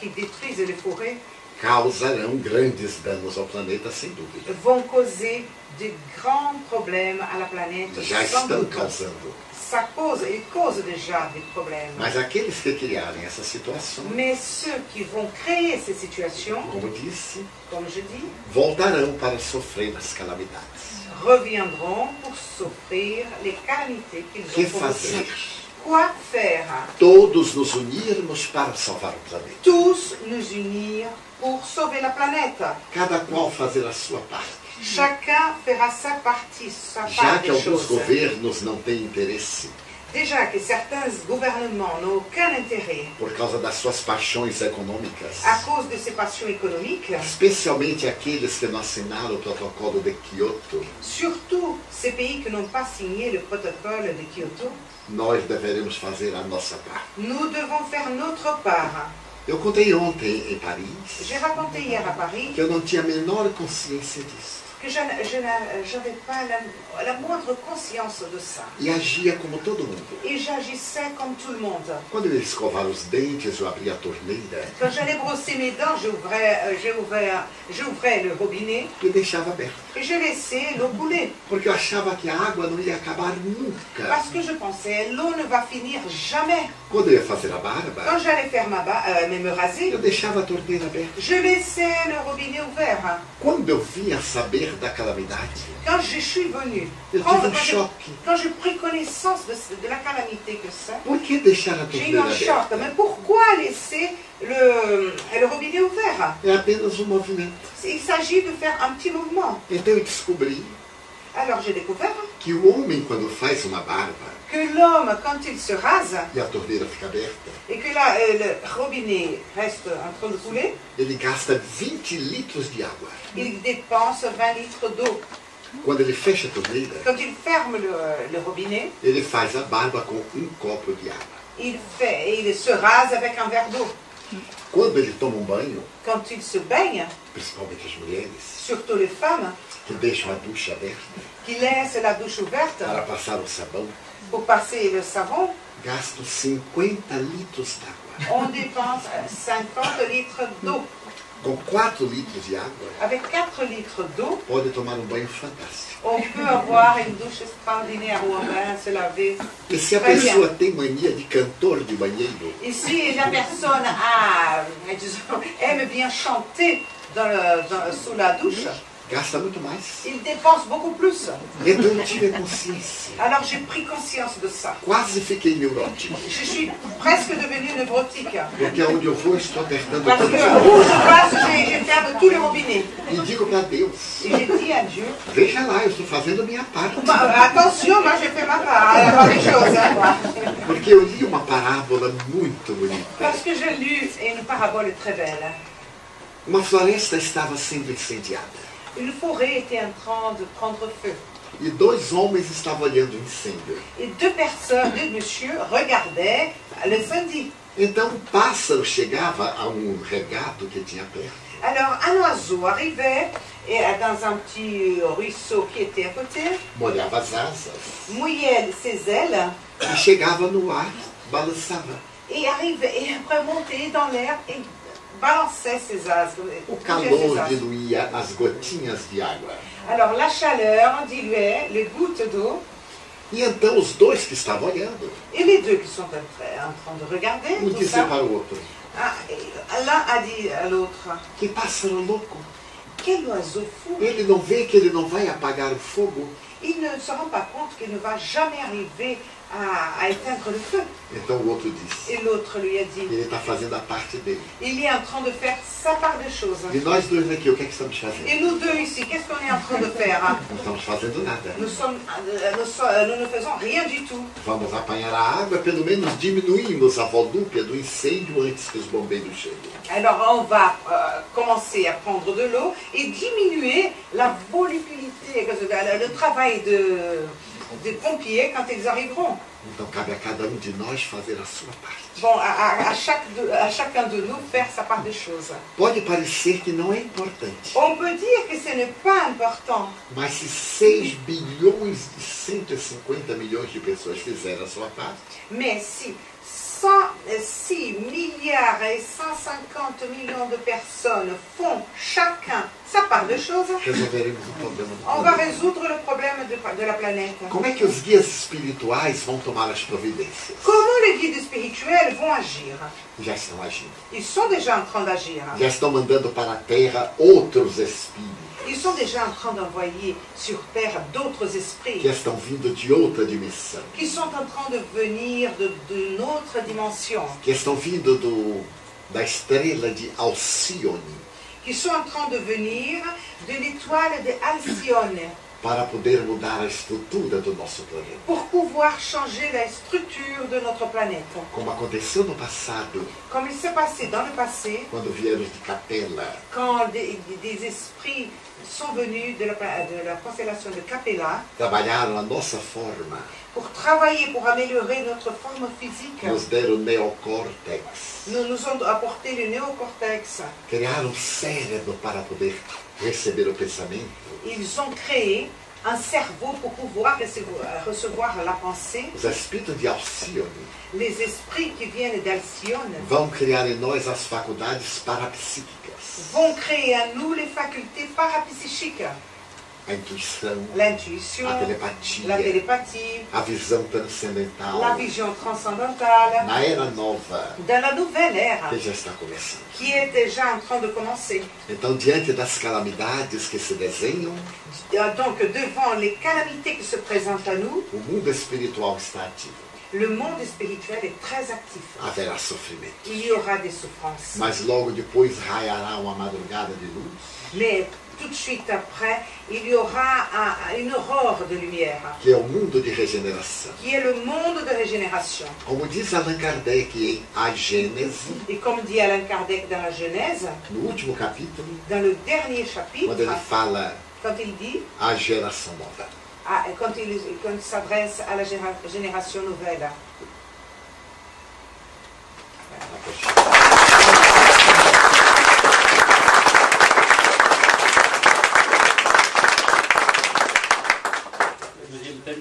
qui détruisent les forêts. Causarão grandes danos ao planeta, sem dúvida. vont causer de grands problèmes à la planète. Já estão causando. Ça cause, ils causent déjà des problèmes. Mas aqueles que criarem essas situações, Mais ceux qui vont créer ces situations, como disse, comme je dis, voltarão para sofrer as calamidades. reviendront pour souffrir les calamités qu'ils Que ont fazer? Quoi faire Todos nos unirmos para salvar o planeta. Tous nous unir pour sauver la planète. Cada qual fazer a sua parte. Chacun fera sa partie, sa Já que alguns governos não têm interesse Déjà que certains gouvernements n'ont aucun intérêt por causa das suas paixões econômicas, à cause de ces passions économiques, especialmente aqueles que não assinaram o protocolo de Kyoto, surtout ces pays qui n'ont pas signé le protocole de Kyoto, nós deveremos fazer a nossa parte. nous devons faire notre part. Eu contei ontem em Paris J'ai raconté hier à Paris que eu não tinha a menor consciência disso. Que je n'avais pas la, la, moindre conscience de ça. E agia como todo mundo. Et j'agissais comme tout le monde. Quando eu ia escovar os dentes, eu abria a torneira Quand j'allais brosser mes dents, j'ouvrais euh, j'ouvrais, j'ouvrais le robinet e deixava aberto. Et je laissais l'eau couler. Porque eu achava que a água não ia acabar nunca. Parce que je pensais, l'eau ne va finir jamais. Quando eu ia fazer a barba, Quand j'allais faire ma ba- euh, mais me raser, eu deixava a torneira aberta. je laissais le robinet ouvert. Quando eu vinha saber da calamidade, Quand je suis venue, eu tive um quand j'ai- choque. quand j'ai pris connaissance de, la calamité que c'est, Por que deixar a j'ai eu un choc. Mais pourquoi laisser le, le robinet ouvert É apenas um movimento. Il s'agit de faire un petit mouvement. Então eu descobri Alors j'ai découvert que o homem, quando faz uma barba que l'homme, quand il se rase e a torneira fica aberta, et que là, euh, le robinet reste en train de couler, ele gasta 20 litros de água. il dépense 20 litres d'eau. Quando ele fecha a torneira, Quand il ferme le, le robinet, ele faz a barba com um copo de água. il, fait, il se rase avec un verre d'eau. Quando ele toma um banho, Quand il se baigne, principalmente as mulheres, surtout les femmes, que deixam a ducha aberta qui laissent la douche ouverte para passar o sabão, pour passer le savon, gastam 50 litros d'água. on dépense 50 litres d'eau. Com 4 litros de água, Avec 4 litres d'eau, pode tomar um banho fantástico. On peut avoir une douche extraordinaire où on va se laver. E se a Vai pessoa tem mania de cantor de banheiro, Et si la personne a, disons, aime bien chanter dans le- dans- sous la douche, gasta muito mais. il dépense beaucoup plus. Então eu tive consciência. Alors j'ai pris conscience de ça. Quase fiquei neurótico. Je suis presque devenue névrotique. Porque aonde eu vou, estou apertando Parce que où je passe, j'ai ferme tous les robinets. E digo para Deus, Et j'ai dit à Dieu, veja lá, eu estou fazendo a minha parte. Attention, moi j'ai fait ma part, des choses. hein. Porque eu li uma parábola muito bonita. Parce que j'ai lu une parabole très belle. Uma floresta estava sendo incendiada. Une forêt était en train de prendre feu. E dois homens estavam olhando o incêndio. Et deux personnes, deux messieurs, regardaient l'incendie. Então um pássaro chegava a um regato que tinha perto Alors un oiseau arrivait et euh, dans un petit ruisseau qui était à côté, molhava as asas mouillait ses ailes e chegava no ar, balançava. et arrivait et après montait dans l'air et balançait ses as. O calor as. diluía as gotinhas de água. Alors la chaleur diluait les gouttes d'eau E então os dois que estavam olhando, et les deux qui sont en train, de regarder um disse ça, para o outro: ah, l'un a dit à l'autre, Que pássaro louco! quel oiseau fou Ele não vê que ele não vai apagar o fogo? Il ne se rend pas compte qu'il ne va jamais arriver à, à éteindre le feu. Então o outro disse: Et l'autre lui a dit, Ele está fazendo a parte dele. il est en train de faire sa part des choses. E nós dois aqui, o que é que estamos Et nous deux ici, qu'est-ce qu'on est en train de faire? Não estamos fazendo nada. nous, sommes, nous, so- nous ne faisons rien du tout. Vamos apanhar a água, pelo menos diminuímos a volúpia do incêndio antes que os bombeiros cheguem. Alors on va euh, commencer à prendre de l'eau et diminuer la volubilité, le travail de, des pompiers quand ils arriveront. Então cabe a cada um de nós fazer a sua parte. À chaque de- à chacun de nous faire sa part des choses. Pode parecer que não é importante, On peut dire que ce n'est pas important, mas se 6 bilhões e 150 milhões de pessoas fizerem a sua parte, mais si 106 milliards et 150 millions de personnes font chacun sa part de choses, on va résoudre le problème de, de la planète. Como é que os guias espirituais vão tomar as providências? Comment les guides spirituels vont agir? Já estão agindo. Ils sont déjà en train d'agir. Já estão mandando para a Terra outros espíritos Ils sont déjà en train d'envoyer sur Terre d'autres esprits. Vindo outra dimensão, qui sont en train de venir de, de notre dimension, que estão vindo do, da estrela de Alcione, qui sont en train de venir de l'étoile de Alcyone. Para poder mudar a estrutura do nosso planeta. pour pouvoir changer la structure de notre planète. Como aconteceu no passado, Comme il s'est passé dans le passé, quando vieram de Capela, quand des, des esprits sont venus de la, de la constellation de Capella. A nossa forma, pour travailler, pour améliorer notre forme physique, nos deram neocórtex, nous nous ont apporté le néocortex. criaram um cérebro para poder receber o pensamento, Ils ont créé un cerveau pour pouvoir recevoir, recevoir la pensée. Os espíritos de Alcione Les esprits qui viennent d'Alcyone. Vão criar em nós as faculdades parapsíquicas, vont créer à nous les facultés parapsychiques, intuição, l'intuition, a telepatia, la télépathie, a visão la transcendental. vision transcendantale. Na era nova Dans la nouvelle ère que já está começando. qui est déjà en train de commencer. Então, diante das calamidades que se desenham, Donc devant les calamités qui se présentent à nous, o mundo espiritual está ativo. Le monde spirituel est très actif. Haverá sofrimento. Il y aura des souffrances. Mas logo depois raiará uma madrugada de luz Mais tout de suite après, il y aura un- une aurore de lumière, que é o mundo de regeneração. qui est le monde de régénération. Como diz Allan Kardec em A Gênese, Et comme dit Alain Kardec dans la Genèse, no último capítulo, dans le dernier quando chapitre, ele fala quand il dit, a geração nova. À- quand il, s'adresse à la génération nouvelle,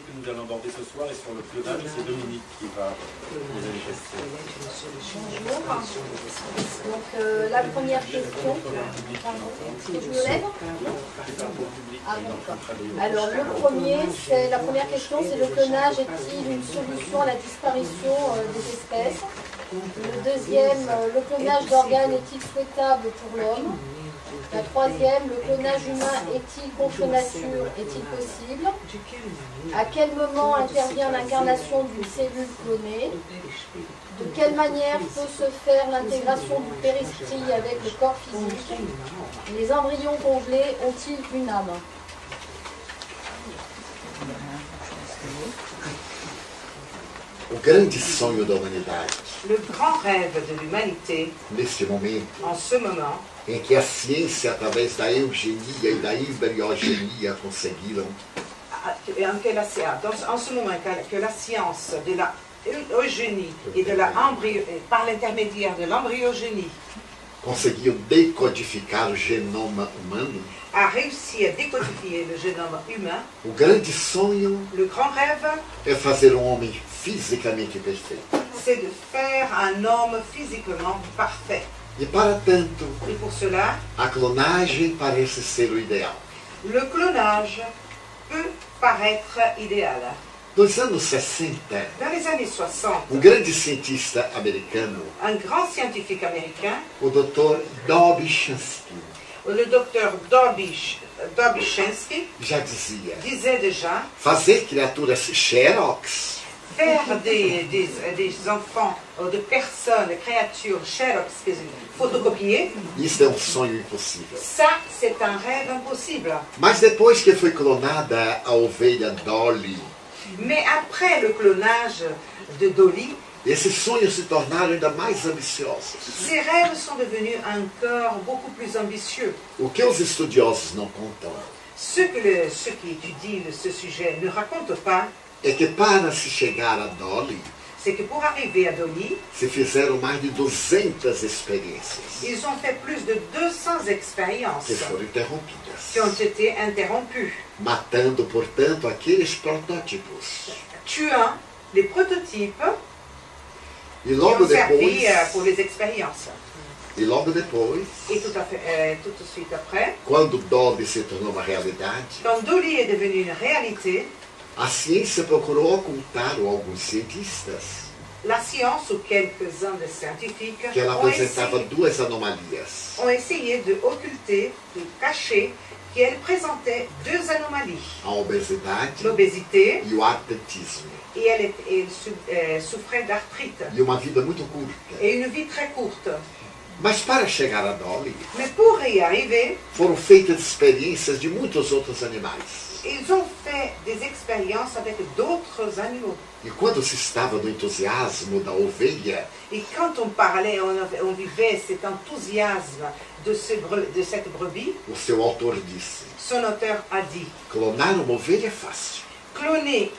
que nous allons aborder ce soir est sur le clonage et c'est Dominique qui va nous manifester. Bonjour. Donc euh, la première question, que je me lève Ah. Alors le premier, c'est la première question, c'est le clonage est-il une solution à la disparition euh, des espèces? Le deuxième, euh, le clonage d'organes est-il souhaitable pour l'homme? La troisième, le clonage humain est-il contre nature Est-il possible? À quel moment intervient l'incarnation d'une cellule clonée? De quelle manière peut se faire l'intégration du périsprit avec le corps physique? Les embryons congelés ont-ils une âme? Le grand rêve de l'humanité, en ce moment, em que a ciência, através da eugenia e da embriogenia, conseguiram en, que la, dans- en ce moment que, la science de la eugénie et de la par l'intermédiaire de l'embryogénie conseguiram decodificar o genoma humano, a réussi à décodifier le génome humain, o grande sonho le grand rêve, é fazer um homem fisicamente perfeito. c'est de faire un homme physiquement parfait. E para tanto, Et pour cela, a clonagem parece ser o ideal. le clonage peut paraître idéal. Nos anos 60, Dans les années 60, um grande cientista americano, un grand scientifique américain, o Dr. Dobzhansky, le docteur já dizia: disait déjà fazer criaturas xerox faire des, des, des enfants ou de personnes, créatures, xerox, photocopiées, Isso é um sonho impossível. ça c'est un rêve impossible. Mas depois que foi clonada a ovelha Dolly, Mais après le clonage de Dolly, esses sonhos se tornaram ainda mais ambiciosos. ces rêves sont devenus encore beaucoup plus ambitieux. O que os estudiosos não contam Ce que le- ceux qui étudient ce sujet ne racontent pas, é que para se chegar a Dolly, c'est que pour arriver à Dolly, se fizeram mais de 200 experiências ils ont fait plus de 200 expériences que foram qui interrompidas, ont été interrompues, matando, portanto, aqueles protótipos. tuant les prototypes E qui logo ont servi depois, euh, pour les expériences. e logo depois, Et tout, à fait, euh, tout de suite après, quando Dolly se tornou uma realidade, quand Dolly est devenue une réalité, a ciência procurou ocultar, ou alguns cientistas, la science ou quelques-uns des scientifiques que ela apresentava essayé, duas anomalias. ont essayé de occulter, de cacher qu'elle présentait deux anomalies. A obesidade L'obésité, e o atletismo. et elle, est- elle sou- euh, souffrait d'arthrite, E uma vida muito curta. et une vie très courte. Mas para chegar a Dolly, Mais pour y arriver, foram feitas experiências de muitos outros animais. Ils ont fait des expériences avec d'autres animaux. E quando se estava no entusiasmo da ovelha, Et quand on parlait, on, avait- on vivait cet enthousiasme de, ce bre- de cette brebis, o seu autor disse: son auteur a dit clonar uma ovelha é fácil. cloner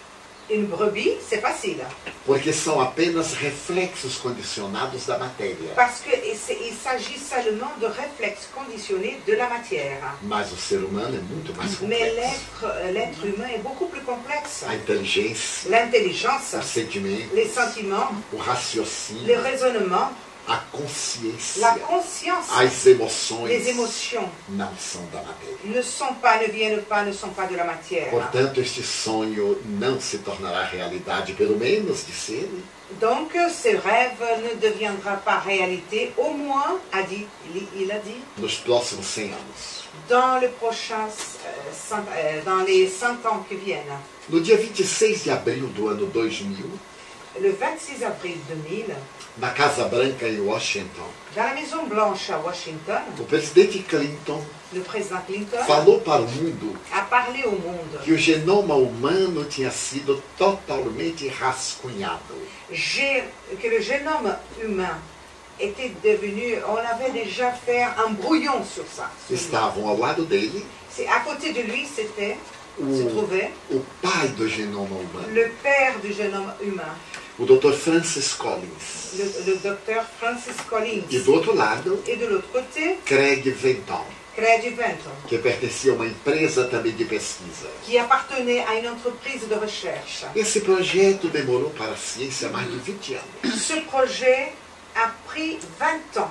Une brebis, c'est facile, porque são apenas reflexos condicionados da matéria. parce qu'il s'agit seulement de réflexes conditionnés de la matière. Mas o ser humano é muito mais Mais complexo. l'être euh, l'être humain est beaucoup plus complexe. A inteligência, L'intelligence, o sentimento, les sentiments, o raciocínio, le raisonnement, a consciência, la conscience, as emoções les émotions não são da matéria. ne sont pas, ne viennent pas, ne sont pas de la matière. Portanto, este sonho não se tornará realidade, pelo menos de ser, Donc ce rêve ne deviendra pas réalité, au moins, a dit, il, a dit, nos próximos 100 anos. dans, le prochain, euh, euh, dans les 100 ans qui viennent. No dia 26 de abril do ano 2000, Le 26 avril 2000, na Casa Branca em Washington, dans la Maison Blanche à Washington, o presidente Clinton le président Clinton falou para o mundo a parlé au monde. que o genoma humano tinha sido totalmente rascunhado. J'ai- que le génome humain était devenu, on avait déjà fait un brouillon sur ça. Estavam ao lado dele C'est à côté de lui, c'était, se o, trouvait o pai do genoma humano, le père du génome humain, o Dr. Francis Collins. le, docteur Francis Collins. E do outro lado, Et de l'autre côté, Craig Venton, Craig Venton, que pertencia a uma empresa também de pesquisa. qui appartenait à une entreprise de recherche. Esse projeto demorou para a ciência mais de 20 anos. Ce projet a pris 20 ans.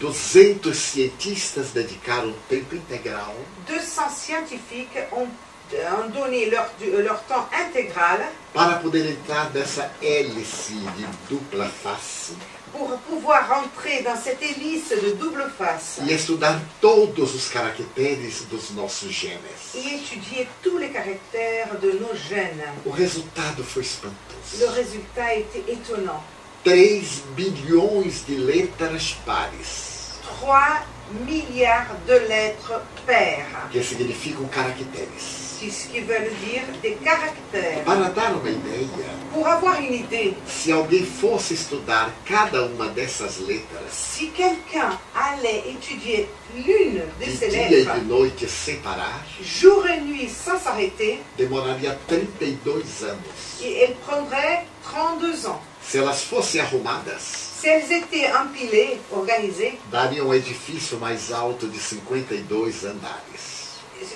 200 cientistas dedicaram tempo integral 200 scientifiques ont, ont donné leur, leur temps intégral para poder entrar nessa hélice de dupla face pour pouvoir rentrer dans cette hélice de double face e estudar todos os caracteres dos nossos genes. et étudier tous les caractères de nos gènes. O resultado foi Le espantoso. résultat était étonnant. 3 bilhões de letras pares, 3 milliards de lettres paires, que significam caracteres. Ce qui veut dire des caractères. Para dar uma ideia, Pour avoir une idée, se alguém fosse estudar cada uma dessas letras, si quelqu'un allait étudier l'une de de ces dia e lettres, de noite sem parar, jour et nuit sans s'arrêter, demoraria 32 anos. et elle prendrait 32 ans. Se elas fossem arrumadas, Si elles étaient empilées, organisées, daria um edifício mais alto de 52 andares.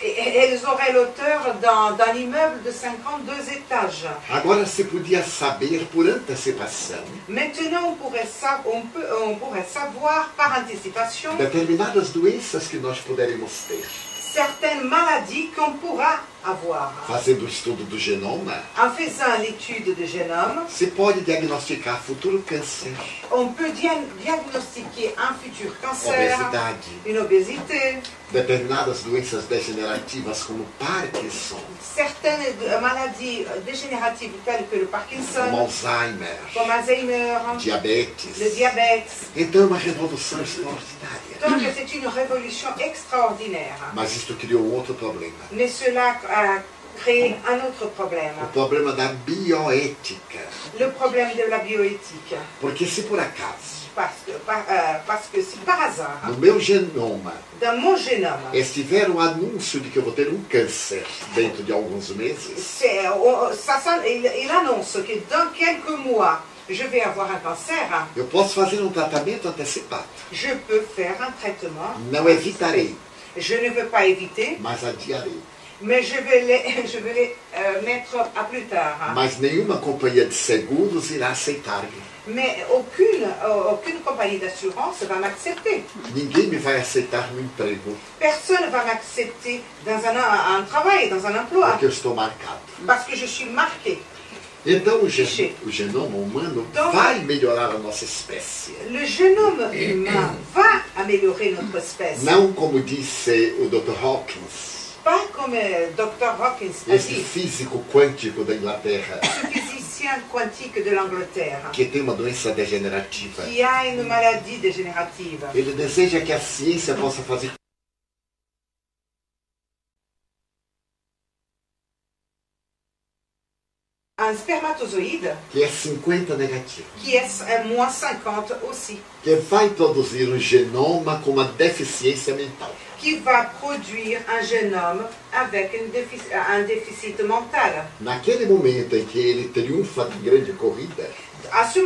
Elles auraient l'auteur d'un d'un immeuble de 52 étages. Agora se podia saber por antecipação Maintenant, on pourrait, on peut- on pourrait savoir par anticipation determinadas doenças que nós poderemos ter. certaines maladies qu'on pourra avoir. Fazendo o estudo do genoma, En faisant l'étude de génome, se pode diagnosticar futuro câncer, on peut dia- diagnostiquer un futur cancer, obesidade, une obésité, determinadas doenças degenerativas como Parkinson, certaines de- maladies dégénératives telles que le como Parkinson, Alzheimer, comme Alzheimer, le diabetes. diabète. Então é uma revolução extraordinária. Donc c'est une révolution extraordinaire. Mas isto criou outro problema. Mais cela a créé un autre problème, O problema da bioética. le problème de la bioéthique. Porque se por acaso, Parce que, par- euh, parce que si par hasard, no meu genoma, dans mon génome, estiver o anúncio de que eu vou ter um câncer dentro de alguns meses, on- ça, ça- il, il annonce que dans quelques mois, je vais avoir un cancer, eu posso fazer um tratamento antecipado. je peux faire un traitement. Não evitarei, Je ne veux pas éviter, mas adiarei. Mais je vais les, je vais les euh, mettre à plus tard. Mas nenhuma companhia de seguros irá aceitar-me. Mais aucune, euh, aucune compagnie d'assurance va m'accepter. Ninguém me vai aceitar no emprego, Personne ne va m'accepter dans un, un travail, dans un emploi, porque eu estou marcado. parce que je suis marqué. Então o, gen- o genoma humano Então- vai melhorar a nossa espécie. Le génome humain va améliorer notre espèce. Não como disse o Dr. Hawkins, Pas comme Dr. Hawkins a esse dit, físico quântico da Inglaterra, ce physicien quantique de l'Angleterre, que tem uma doença degenerativa. qui a une maladie dégénérative. Ele deseja que a ciência possa fazer Un spermatozoïde que é 50 negativo, qui est un moins 50 aussi, que vai produzir um genoma com uma deficiência mental. qui va produire un jeune homme avec une défic- un déficit mental. Naquele momento em que ele triunfa na grande corrida,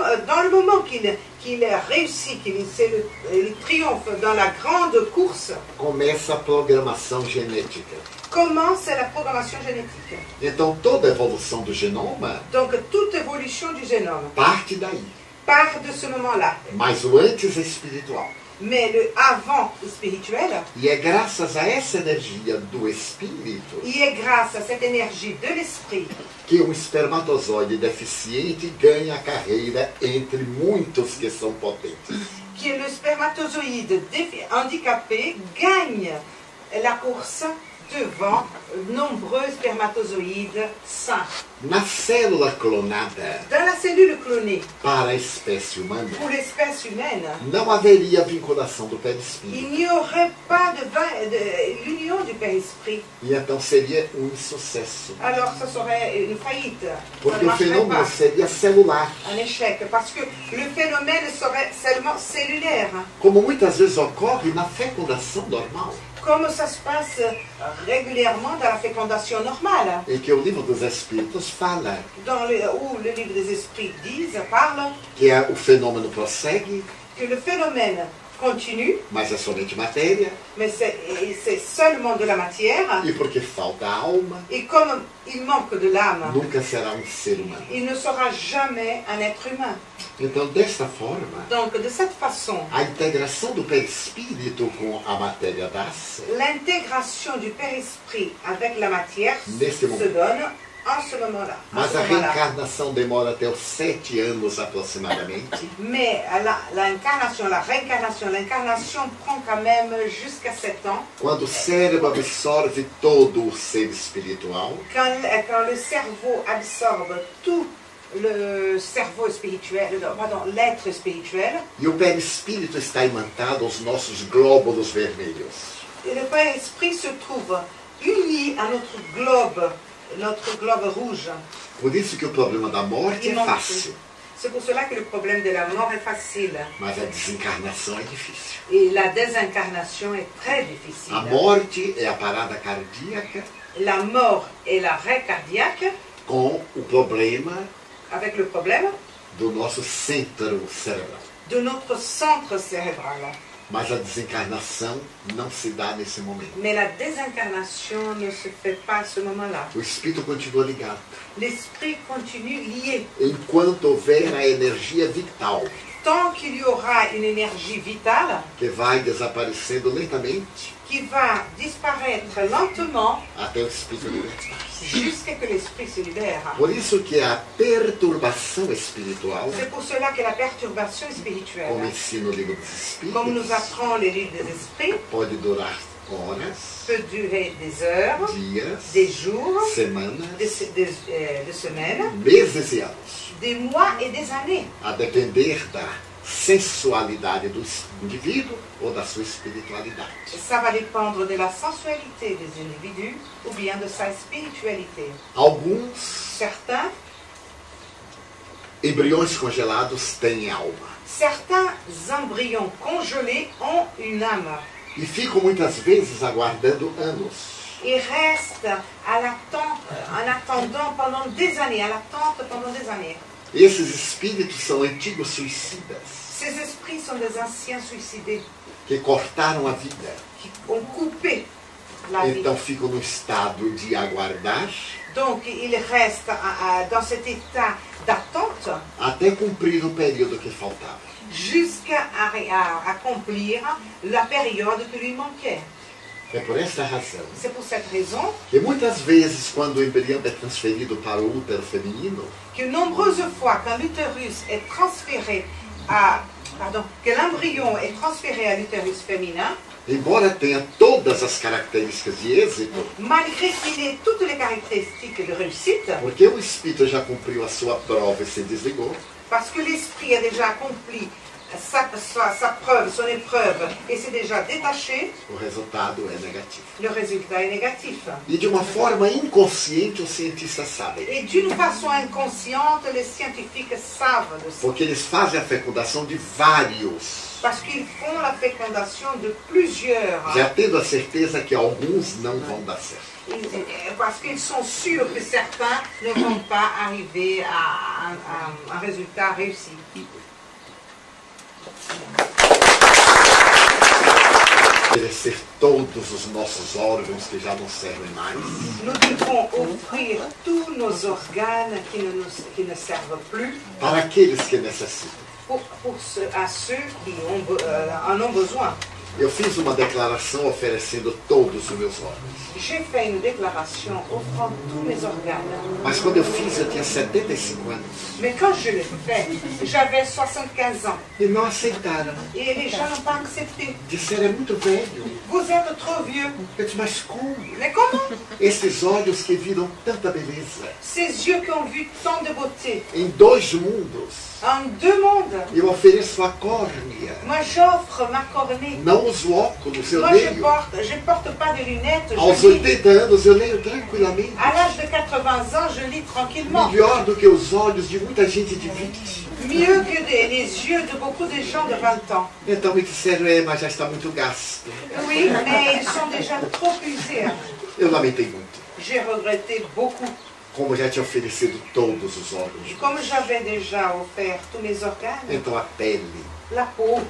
euh, dans le moment qu'il qu'il réussit, qu'il triomphe dans la grande course, começa a programação genética. Commence la programmation génétique. Então toda a evolução do genoma Donc toute évolution du génome parte daí. part de ce moment-là. Mas o antes é espiritual. Mais le avant spirituel, E é graças a essa energia do espírito il est grâce à cette énergie de l'esprit que um espermatozoide deficiente ganha a carreira entre muitos que são potentes. que le spermatozoïde défi- handicapé gagne la course devant nombreux spermatozoïdes sains. Na célula clonada Dans la cellule clonée, para a espécie humana, pour l'espèce humaine, não haveria vinculação do perispírito. il n'y aurait pas de, vin- de l'union du père-esprit. E então seria um insucesso. Alors ça serait une faillite. Ça Porque ne o marcherait fenômeno pas. seria celular. Un échec. Parce que le phénomène serait seulement cellulaire. Como muitas vezes ocorre na fecundação normal, Comme ça se passe régulièrement dans la fécondation normale. em que o livro dos Espíritos fala dans le, où le livre des esprits disent, parle, que é, o fenômeno prossegue, que le phénomène continue, mas é somente matéria, mais c'est et c'est seulement de la matière. e porque falta alma, Et comme il manque de l'âme, nunca será um ser humano. il ne sera jamais un être humain. Então, desta forma, Donc, de cette façon, a integração do perispírito com a matéria das l'intégration du père-esprit avec la matière se donne Mas a reencarnação demora até os sete anos aproximadamente. Mas a encarnação, a reencarnação, a encarnação prend quand même jusqu'à sete anos. Quando o cérebro absorve todo o ser espiritual. Quando o eh, cerveau absorve todo o cerveau spirituel, pardon, l'être spirituel. E o perispírito está imantado aos nossos glóbulos vermelhos. E o perispírito se trouve uni a nosso globo por isso que o problema da morte é fácil, C'est pour cela que le problème de la mort est facile mas a desencarnação é difícil. et la désincarnation est très difficile. A morte é a parada cardíaca La mort est l'arrêt cardiaque com o problema avec le problème do nosso centro cerebral. de notre centre cérébral. Mas a desencarnação não se dá nesse momento. Mais la désincarnation ne se fait pas à ce moment-là. O espírito continua ligado. L'esprit continue lié. Enquanto houver a energia vital Tant qu'il y aura une énergie vitale que vai desaparecendo lentamente qui va disparaître lentement até o espírito libertar. jusqu'à que l'esprit se libère. Por isso que a perturbação espiritual, C'est pour cela que la perturbation como spirituelle, ensina o livro dos comme nous espíritos, apprend les livres des esprits, pode durar horas, peut durer des heures, dias, des jours, semanas, des, se- des, euh, des semaines, meses e anos, des mois et des années. a depender da sensualidade do indivíduo ou da sua espiritualidade. Ça va dépendre de la sensualité des individus ou bien de sa spiritualité. Alguns Certains, embriões congelados têm alma certains embryons congelés ont une âme. e ficam muitas vezes aguardando anos Ils restent à l'attente, en attendant pendant des années, à l'attente pendant des années. Esses espíritos são antigos suicidas Ces esprits sont des anciens suicidés que cortaram a vida, qui ont coupé la vie. então ficam no estado de aguardar Donc ils restent dans cet état d'attente até cumprir o período que faltava. jusqu'à accomplir la période qui lui manquait. É por esta razão C'est pour cette raison que muitas vezes, quando o embrião é transferido para o útero feminino, que nombreuses fois, quand l'utérus est transféré à. Pardon, que l'embryon est transféré à l'utérus féminin, embora tenha todas as características de êxito, malgré qu'il ait toutes les caractéristiques de réussite, porque o espírito já cumpriu a sua prova e se desligou, parce que l'esprit a déjà accompli sa, sa- sa preuve, son épreuve, et s'est déjà détaché, o resultado é negativo. le résultat est négatif. E de uma forma inconsciente, os cientistas sabem. Et d'une façon inconsciente, les scientifiques savent de ça. Porque eles fazem a fecundação de vários parce qu'ils font la fécondation de plusieurs. já tendo a certeza que alguns não vão dar certo. Euh, Parce qu'ils sont sûrs que certains ne vont pas arriver à un, à un résultat réussi. Oferecer todos os nossos órgãos que já não servem mais. Nous devons offrir tous nos organes qui ne, nous- qui ne servent plus para aqueles que necessitam. pour, pour ceux- à ceux qui ont, be- euh, en ont besoin. Eu fiz uma declaração oferecendo todos os meus órgãos. J'ai fait une déclaration offrant tous mes organes. Mas quando eu fiz, eu tinha 75 anos. Mais quand je l'ai fait, j'avais 75 ans. E não aceitaram. Et les gens n'ont pas accepté. Disseram, é muito velho. Vous êtes trop vieux. Eu disse, mas como? Mais comment Esses olhos que viram tanta beleza Ces yeux qui ont vu tant de beauté em dois mundos. En deux mondes. Eu ofereço a córnea, Moi, j'offre ma cornée. não os óculos, eu Moi, je porte, je porte pas de lunettes. Aos Je lis. 80 anos eu leio tranquilamente. À l'âge de 80 ans, je lis tranquillement. Melhor do que os olhos de muita gente de 20. Mieux que des- les yeux de beaucoup de gens de 20 ans. Então me disseram, é, mas já está muito gasto. Oui, mais ils sont déjà trop usés. Eu lamentei muito. J'ai regretté beaucoup. Como já tinha oferecido todos os órgãos. Comme j'avais déjà offert tous mes organes, Então a pele, la peau,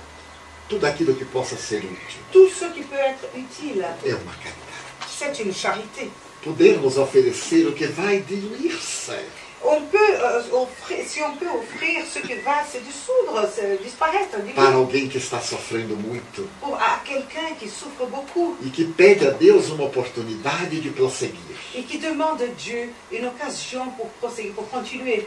tudo aquilo que possa ser útil, tout ce qui peut être utile, é uma caridade. c'est une charité. Podermos oferecer o que vai diluir-se. On peut euh, offrir, on peut offrir ce qui va se dissoudre, se disparaître, Para alguém que está sofrendo muito pour à quelqu'un qui souffre beaucoup e que pede a Deus uma oportunidade de prosseguir. et qui demande à Dieu une occasion pour procéder, pour continuer.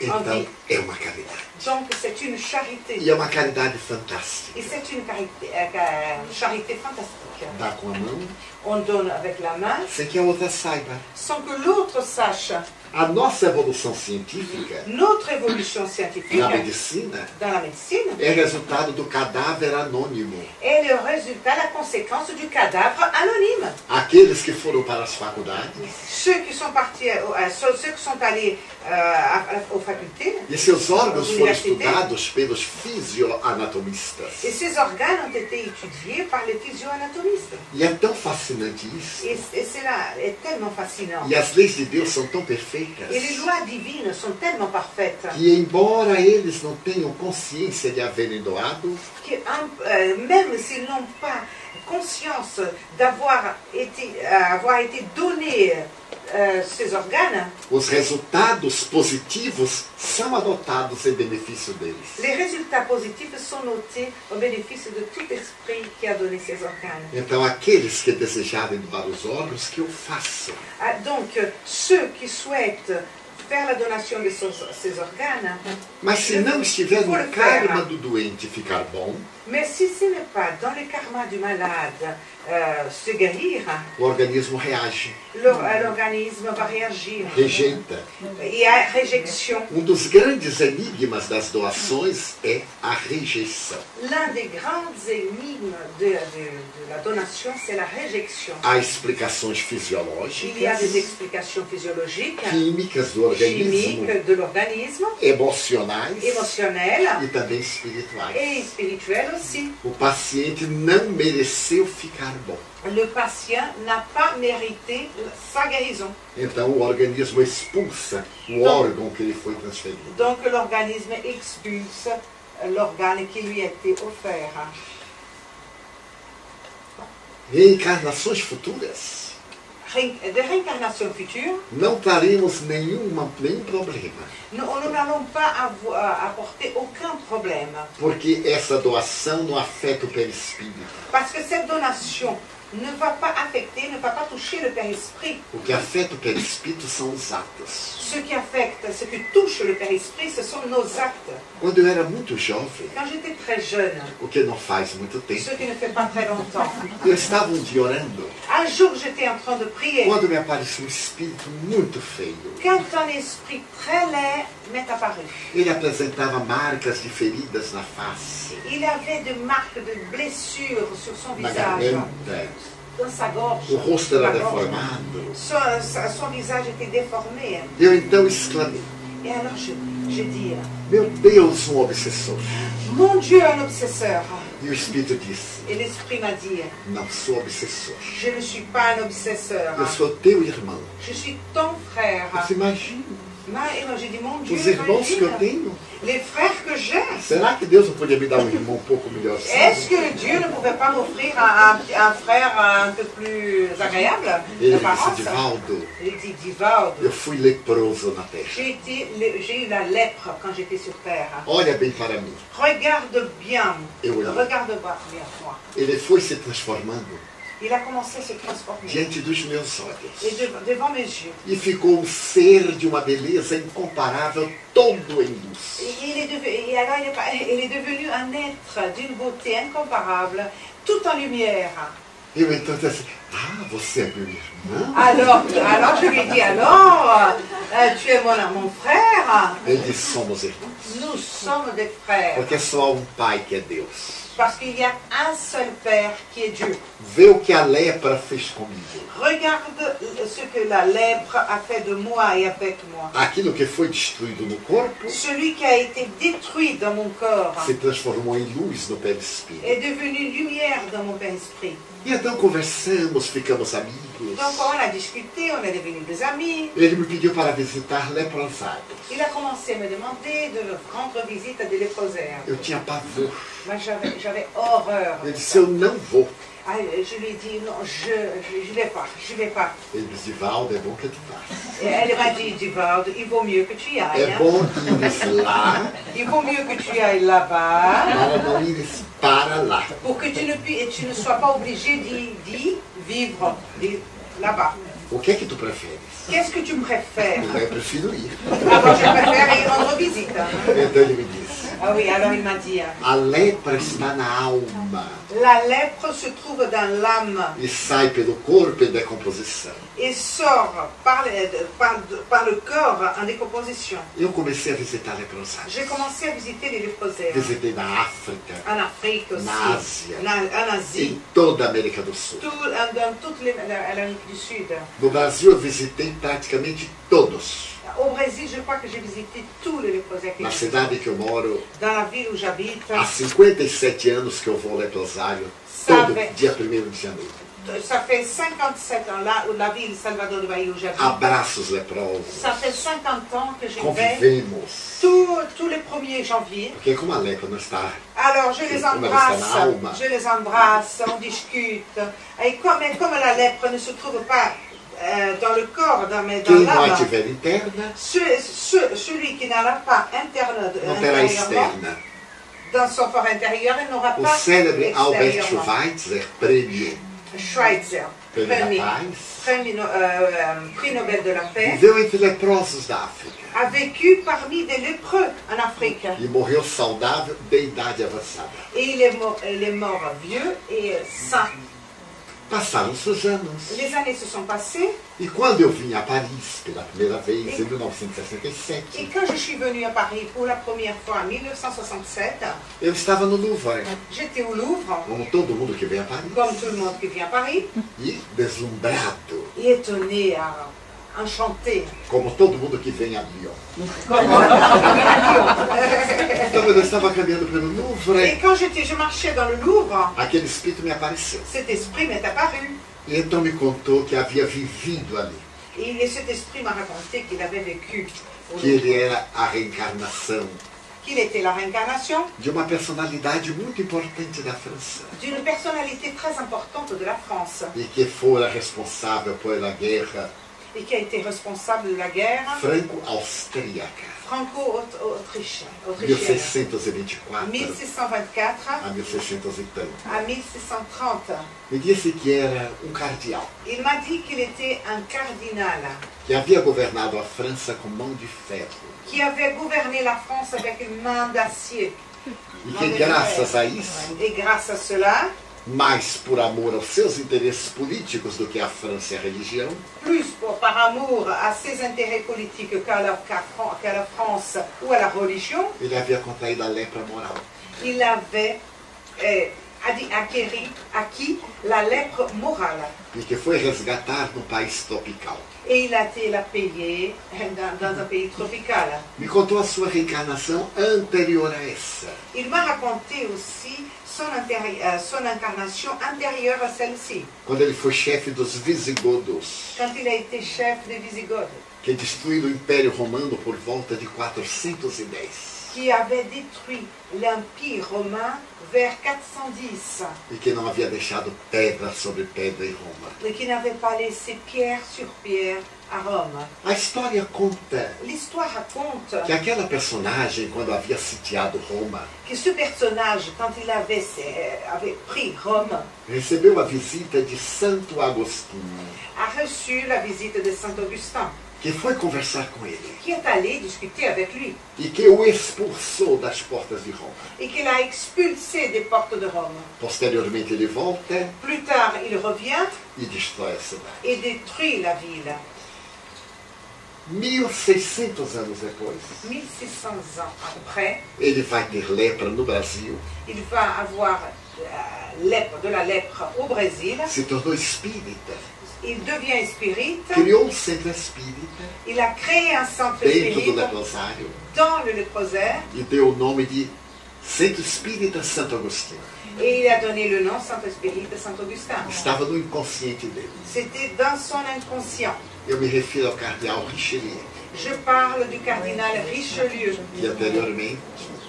Então Amém. é uma caridade. Donc c'est une charité. E é uma caridade fantástica. Et c'est une carité- euh, ca- charité fantastique. Dá com a mão On donne avec la main sem que a outra saiba. sans que l'autre sache. A nossa evolução científica Notre évolution scientifique na medicina dans la médecine é resultado do cadáver anônimo. est le résultat, la conséquence du cadavre anonyme. Aqueles que foram para as faculdades Ceux qui sont partis, euh, ceux ceux qui sont allés à- à- aux facultés, e seus órgãos foram estudados pelos fisioanatomistas. et ces organes ont été étudiés par les physioanatomistes. E é tão fascinante isso. Et, et cela est tellement fascinant. E as leis de Deus são tão perfeitas Et les lois divines sont tellement parfaites que, embora eles não tenham consciência de haverem doado, que hein, euh, même s'ils n'ont pas conscience d'avoir été, avoir été donnés organes, os resultados positivos são adotados em benefício deles. les résultats positifs sont notés au bénéfice de tout esprit qui a donné organes. Então, aqueles que desejarem doar os órgãos, que o façam. Ah, donc, ceux qui souhaitent faire la ces organes, Mas se não estiver no karma do doente ficar bom, mais si ce n'est pas dans le karma du malade euh, se guérir, o organismo reage, euh, l'organisme va réagir. rejeita. Y a réjection. Um dos grandes enigmas das doações é a rejeição. L'un des grandes énigmes de, de- de la donation, c'est la réjection. Há explicações Il y a fisiológicas, des explications physiologiques, químicas do organismo, chimiques de l'organisme, emocionais émotionnelles e também espirituais. spirituelles aussi. O paciente não mereceu ficar bom. Le patient n'a pas mérité sa guérison. Então o organismo expulsa o órgão que lhe foi transferido. Donc l'organisme expulse l'organe qui lui a été offert. Reencarnações futuras, de reencarnação futura, não teremos nenhum problema. Não, não vamos aportar nenhum problema. Porque essa doação não afeta o perispírito. Porque essa ne va pas affecter, ne va pas toucher le père-esprit. O que afeta o perispírito são os atos. Ce qui affecte, ce qui touche le père-esprit, ce sont nos actes. Quando eu era muito jovem, Quand j'étais très jeune, o que não faz muito tempo, ce qui ne fait pas très longtemps, eu estava um dia orando, un jour j'étais en train de prier. quando me apareceu um espírito muito feio. Quand un esprit très laid m'est apparu, Ele apresentava marcas de feridas na face, il avait des marques de blessures sur son na visage, garganta, dans sa gorge. o rosto era la gorge. deformado. Son, sa- son visage était déformé. Eu então exclamei: Et alors je- Meu Deus, um obsessor. mon Dieu, un obsesseur. E o Espírito disse: Et l'Esprit m'a dit, Não sou obsessor. je ne suis pas un obsesseur. Eu sou teu irmão. Je suis ton frère. Você imagina Os irmãos que eu imagine, tenho? les frères que j'ai. Será que Deus não podia me dar um irmão um pouco melhor? Est-ce que Dieu ne pouvait pas m'offrir un, un- un frère un peu plus agréable Ele disse: d'apparence Divaldo, Il dit, Divaldo, eu fui leproso na terra. j'ai eu la lèpre quand j'étais sur terre. Olha bem para mim. Regarde bien, Eu regarde bien moi. Ele foi se transformando Il a commencé à se transformer. diante dos meus Et olhos. de- devant mes yeux. E ficou um ser de uma beleza incomparável, todo em luz. Et il est, devenu, et alors il est, pas- il est devenu un être d'une beauté incomparable, tout en lumière. Eu então disse assim: Ah, você é meu irmão? Alors, alors je lui dit, alors, euh, tu es mon, mon frère Ele disse: Somos irmãos. Nous sommes des frères. Porque só há um Pai que é Deus. Parce qu'il y a un seul Père qui est Dieu. Vê o que a lepra fez comigo. Regarde ce que la lèpre a fait de moi et avec moi. Aquilo que foi destruído no corpo Celui qui a été détruit dans mon corps se transformou em luz no perispírito. est devenu lumière dans mon Père-Esprit. E então conversamos, ficamos amigos. A on est devenus des amis. Ele me pediu para visitar leprosados. Il a commencé à me demander de rendre visite des léprosaires. Eu tinha pavor. Moi j'avais horreur. de Eu disse. Eu não vou. Ah, je lui ai dit non, je je vais pas, je vais pas. Disse: Divaldo, é bom que tu. Et elle m'a dit, Divaldo, il vaut mieux que tu y ailles. É hein. bom que ires lá Il vaut mieux que tu ailles là-bas para não ires para lá. pour que tu ne, tu ne sois pas obligé d'y vivre là-bas. O que é que tu preferes? Qu'est-ce que tu préfères? Eu prefiro ir. Alors je préfère y rendre visite. Então ele me disse: Ah oui, alors il m'a dit, A lepra está na alma la lèpre se trouve dans l'âme e sai pelo corpo em decomposição. et sort par, le- par, par le corps en décomposition. Eu comecei a visitar leprosados. J'ai commencé à visiter les léprosaires Visitei na África, en Afrique aussi, Na Asie. en, en Asie, em toda a América do Sul. tout, dans toute l'Amérique du Sud. No Brasil eu visitei praticamente todos. Au Brésil, je crois que j'ai visité tous les Na cidade que eu moro, Dans la ville où j'habite, há 57 anos que eu vou ao leprosário, todo Sabe. dia 1 de janeiro. ça fait 57 ans là, où la ville Salvador de Bahia où j'habite. Abraços leprosos, Ça fait 50 ans que j'y vais convivemos. tous, les 1er janvier. Porque como a lepra não está Alors je les embrasse, je les embrasse, on discute. Et comme, et comme la lèpre ne se trouve pas euh, dans le corps, dans, mais dans l'âme, ce- ce- celui qui n'en a pas interne, terá intérieurement, dans son corps intérieur, il n'aura pas célebre Albert. Schweitzer, prêmio Schweitzer, premier, premier, no- euh, prix Nobel de la paix, a vécu parmi des lépreux en Afrique. e morreu saudável de idade avançada. Et il est mort, il est mort vieux et sain. Passaram-se os anos. Les années se sont passées E quando eu vim a Paris pela primeira vez, em Et 1967, et quand je suis venue à Paris pour la première fois en 1967, eu estava no Louvre, j'étais au Louvre, como todo mundo que vem a Paris, comme tout le monde qui vient à Paris, e deslumbrado, et étonné, à- enchanté. como todo mundo que vem a Lyon. Comme à Lyon. Então eu estava caminhando pelo Et Louvre, quand j'étais, je marchais dans le Louvre, aquele espírito me apareceu. cet esprit m'est apparu. E então me contou que havia vivido ali, Et cet esprit m'a raconté qu'il avait vécu, au que ele Louvre, era a reencarnação qu'il était la réincarnation de uma personalidade muito importante da França d'une personnalité très importante de la France e que fora responsável pela guerra et qui a été responsable de la guerre franco-austríaca, franco-autrichienne. 1624 1624 a 1630. à 1630. Me disse que era um cardeal, Il m'a dit qu'il était un cardinal que havia governado a França com mão de ferro. qui avait gouverné la France avec une main d'acier. E isso, Et grâce à cela, mais por amor aos seus interesses políticos do que à França e à religião, plus pour- par amour à ses intérêts politiques qu'à la, qu'à Fran- qu'à la France ou à la religion, ele havia contraído a lepra moral. il avait eh, a acquéri, acquis la lèpre morale. e que foi resgatar no país tropical. Et il a été la payer dans, dans un pays tropical. Me contou a sua reencarnação anterior a essa. Il m'a raconté aussi son, intérie- son incarnation antérieure à celle-ci, quando ele foi chefe dos Visigodos, quand il a été chef des Visigoths, que destruíram o Império Romano por volta de 410 qui avait détruit l'Empire romain vers 410 e que não havia deixado pedra sobre pedra em Roma. et qui n'avait pas laissé pierre sur pierre à Rome. A história conta L'histoire raconte que aquela personagem, quando havia sitiado Roma, que ce personnage, quand il avait, avait pris Rome, recebeu a visita de Santo Agostinho, a reçu la visite de Saint-Augustin, que foi conversar com ele qui est allé discuter avec lui e que o expulsou das portas de Roma. et qu'il a expulsé des portes de Rome. Posteriormente ele volta Plus tard, il revient e destrói a cidade. et détruit la ville. 1600 anos depois, 1600 ans après, ele vai ter lepra no Brasil, il va avoir la lèpre, de la lèpre au Brésil. se tornou espírita, Il devient spirite. criou um centro espírita Il a créé un centre dentro do spirite leprosário dans le léprosaire e deu o nome de Centro Espírita Santo Agostinho. Et il a donné le nom Centre Spirit de Saint-Augustin. Estava no inconsciente dele. C'était dans son inconscient. Eu me refiro ao cardeal Richelieu, Je parle du cardinal Richelieu, que anteriormente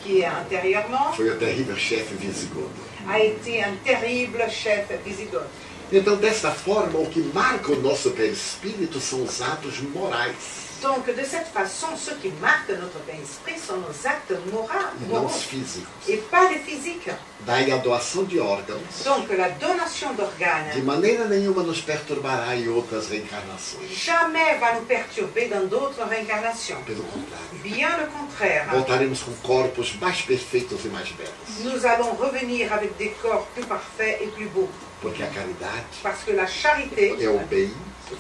qui antérieurement foi o terrível chefe visigodo. a été un terrible chef wisigoth. Então, desta forma, o que marca o nosso perispírito são os atos morais Donc, de cette façon, ce qui marque notre esprit sont nos actes moraux, não moraux os físicos. et pas les physiques. Daí a doação de órgãos, Donc, la donation de d'organes maneira nenhuma nos perturbará em outras reencarnações. jamais va nous perturber dans d'autres réincarnations. Pelo contrário, Bien le contraire. voltaremos com corpos mais perfeitos e mais belos. Nous allons revenir avec des corps plus parfaits et plus beaux. Porque a caridade Parce que la charité, é o bem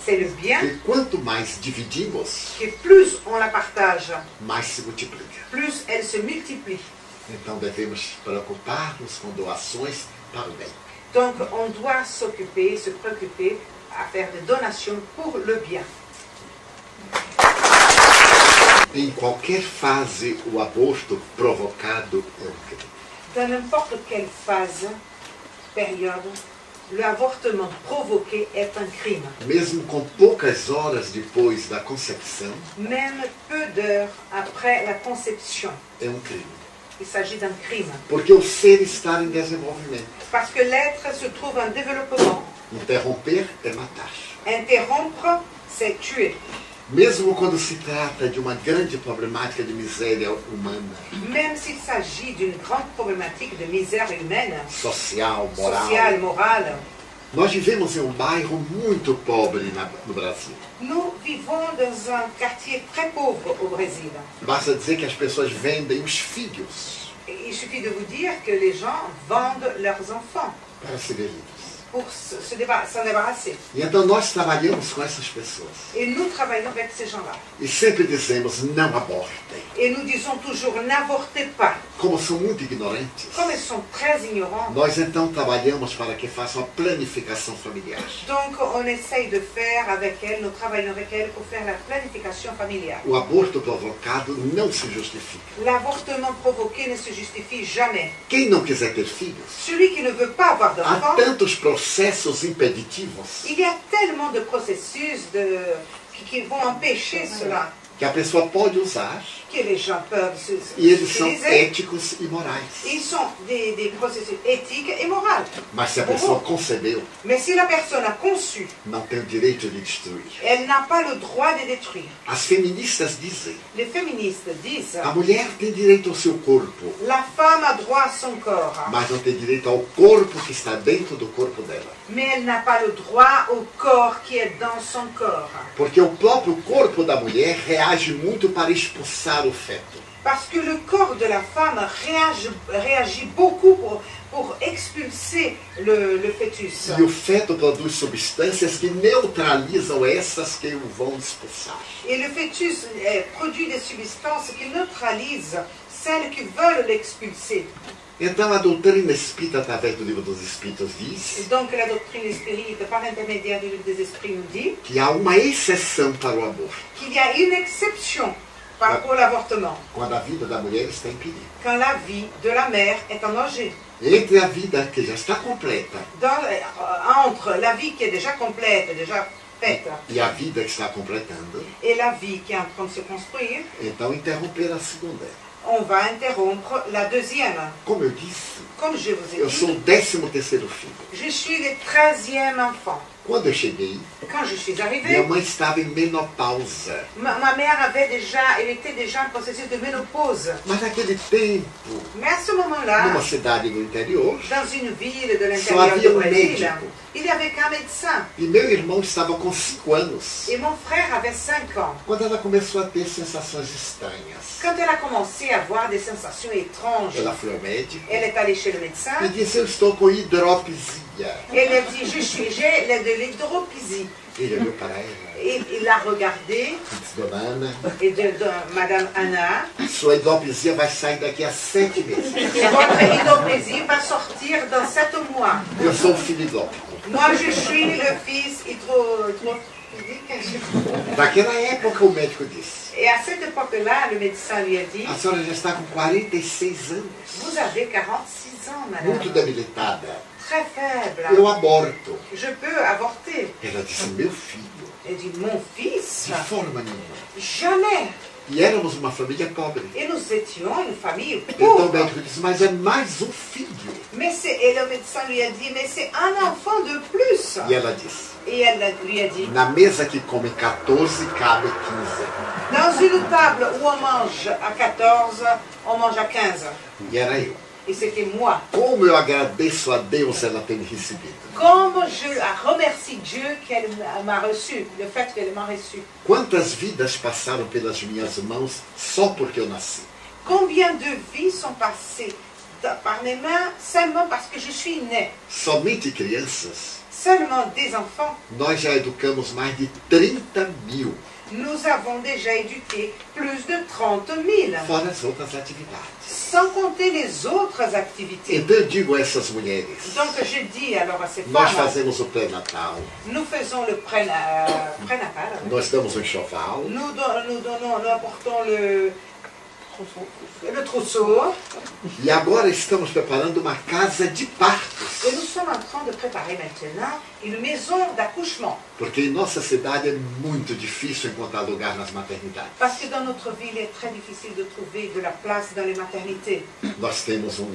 c'est le bien, que quanto mais dividimos, que plus on la partage, mais se multiplica. plus elle se multiplie. Então devemos preocupar-nos com doações para o bem. Donc on doit s'occuper, se préoccuper à faire des donations pour le bien. Em qualquer fase, o aborto provocado é um crime. Dans n'importe quelle phase, période, l'avortement provoqué est un crime. Mesmo com poucas horas depois da concepção, Même peu d'heures après la conception, é um crime. il s'agit d'un crime. Porque o ser está em desenvolvimento. Parce que l'être se trouve en développement. Interromper é matar. Interrompre, c'est tuer. Mesmo quando se trata de uma grande problemática de miséria humana, Même s'il s'agit d'une grande problématique de misère humaine, social, moral. sociale, morale, Nós vivemos em um bairro muito pobre na- no Brasil. nous vivons dans un quartier très pauvre au Brésil. Basta dizer que as pessoas vendem os filhos il suffit de vous dire que les gens vendent leurs enfants para serem livres. Pour se se débar- s'en débarrasser. E então nós trabalhamos com essas pessoas. Et nous travaillons avec ces gens-là. E sempre dizemos, não abortem. Et nous disons toujours, n'avortez pas. Como são muito ignorantes, Comme elles sont très ignorantes, nós então trabalhamos para que façam a planificação familiar. donc on essaye de faire avec elles, nous travaillons avec elles pour faire la planification familiale. O aborto provocado não se justifica. L'avortement provoqué ne se justifie jamais. Quem não quiser ter filhos, Celui qui ne veut pas avoir há d'enfants, tantos processos impeditivos. Il y a tellement de processus de, qui, qui vont empêcher cela. Que a pessoa pode usar que les gens peuvent se, e eles são utiliser. éticos e morais. Ils sont des, des processus éthiques et moraux. Mas se a pessoa concebeu, Mais si la personne a conçu, não tem o direito de destruir. elle n'a pas le droit de détruire. As feministas dizem: Les féministes disent a mulher tem direito ao seu corpo, la femme a droit à son corps, mas não tem direito ao corpo que está dentro do corpo dela. mais elle n'a pas le droit au corps qui est dans son corps. Porque o próprio corpo da mulher reage muito para expulsar o feto. Parce que le corps de la femme réagit, réagit beaucoup pour, pour expulser le, le fœtus. E o feto produz substâncias que neutralizam essas que o vão expulsar. Et le fœtus eh, produit des substances qui neutralisent celles qui veulent l'expulser. Então a doutrina espírita, através do livro dos Espíritos, diz Et donc la doctrine espírite, par l'intermédiaire du livre des esprits, nous dit que há uma exceção para o amor, qu'il y a une exception par rapport à l'avortement, quando a vida da mulher está em perigo. quand la vie de la mère est en danger. Entre a vida que já está completa Dans- euh, entre la vie qui est déjà complète, déjà faite, e a vida que está completando, et la vie qui est en train de se construire, então interromper a segunda. on va interrompre la deuxième. Como eu disse, Comme je vous ai eu sou dit, o décimo terceiro filho. je suis le treizième enfant. Quando eu cheguei, Quand je suis minha arrivée, mãe estava em menopausa. ma, ma mère avait déjà, elle était déjà en processus de ménopause. Mas naquele tempo, moment-là, numa cidade do interior, dans une ville de Só l'intérieur havia du um Brésil, médico. il n'y avait qu'un médecin. e meu irmão estava com 5 anos, Et mon frère avait 5 ans. quando ela começou a ter sensações estranhas. Quand elle a commencé à avoir des sensations étranges, Ela foi ao médico elle est allée chez le médecin. e disse: Eu estou com hidropisia. Elle a dit, je suis, j'ai de l'hydropisie. Para ela Et il l'a e Ana, et de, Madame Anna, sua hidropisia vai sair daqui a sete meses. votre hydropisie va sortir dans 7 mois. Eu sou filho hidrópico. Moi, je suis le fils hydro. Naquela época, o médico disse: Et à cette époque-là, le médecin lui a dit, A senhora já está com 46 anos, vous avez 46 ans, muito madame, debilitada. Très faible. Eu aborto. Je peux avorter. Ela disse: Meu filho, Elle dit, mon fils, de forma nenhuma. jamais. E éramos uma família pobre. Et nous étions une famille Então o pauvre. médico disse: Mas é mais um filho. Mais c'est, et le médecin lui a dit, mais c'est un enfant de plus. E ela disse: Et elle a- lui a dit, Na mesa que come 14, cabe 15. dans une table où on mange à 14, on mange à 15. E era eu. Como eu agradeço a Deus ela ter me recebido. Comme je remercie Dieu qu'elle m'a reçu, le fait qu'elle m'a reçu. Quantas vidas passaram pelas minhas mãos só porque eu nasci? Combien de vies sont passées par mes mains seulement parce que je suis née Somente crianças, Seulement des enfants. nós já educamos mais de 30 mil, Nous avons déjà éduqué plus de 30 000, fora as outras atividades. sans compter les autres activités. Então eu digo a essas mulheres: Donc je dis alors à ces nós femmes, fazemos o pré-natal, nous faisons le pré- euh, prénatal, nós damos enxoval, nous, don- nous donnons, nous apportons le, e agora estamos preparando uma casa de partos. Porque em nossa cidade é muito difícil encontrar lugar nas maternidades. Parce que dans notre ville, il est très difficile de trouver de la place dans les maternités. Nós temos um,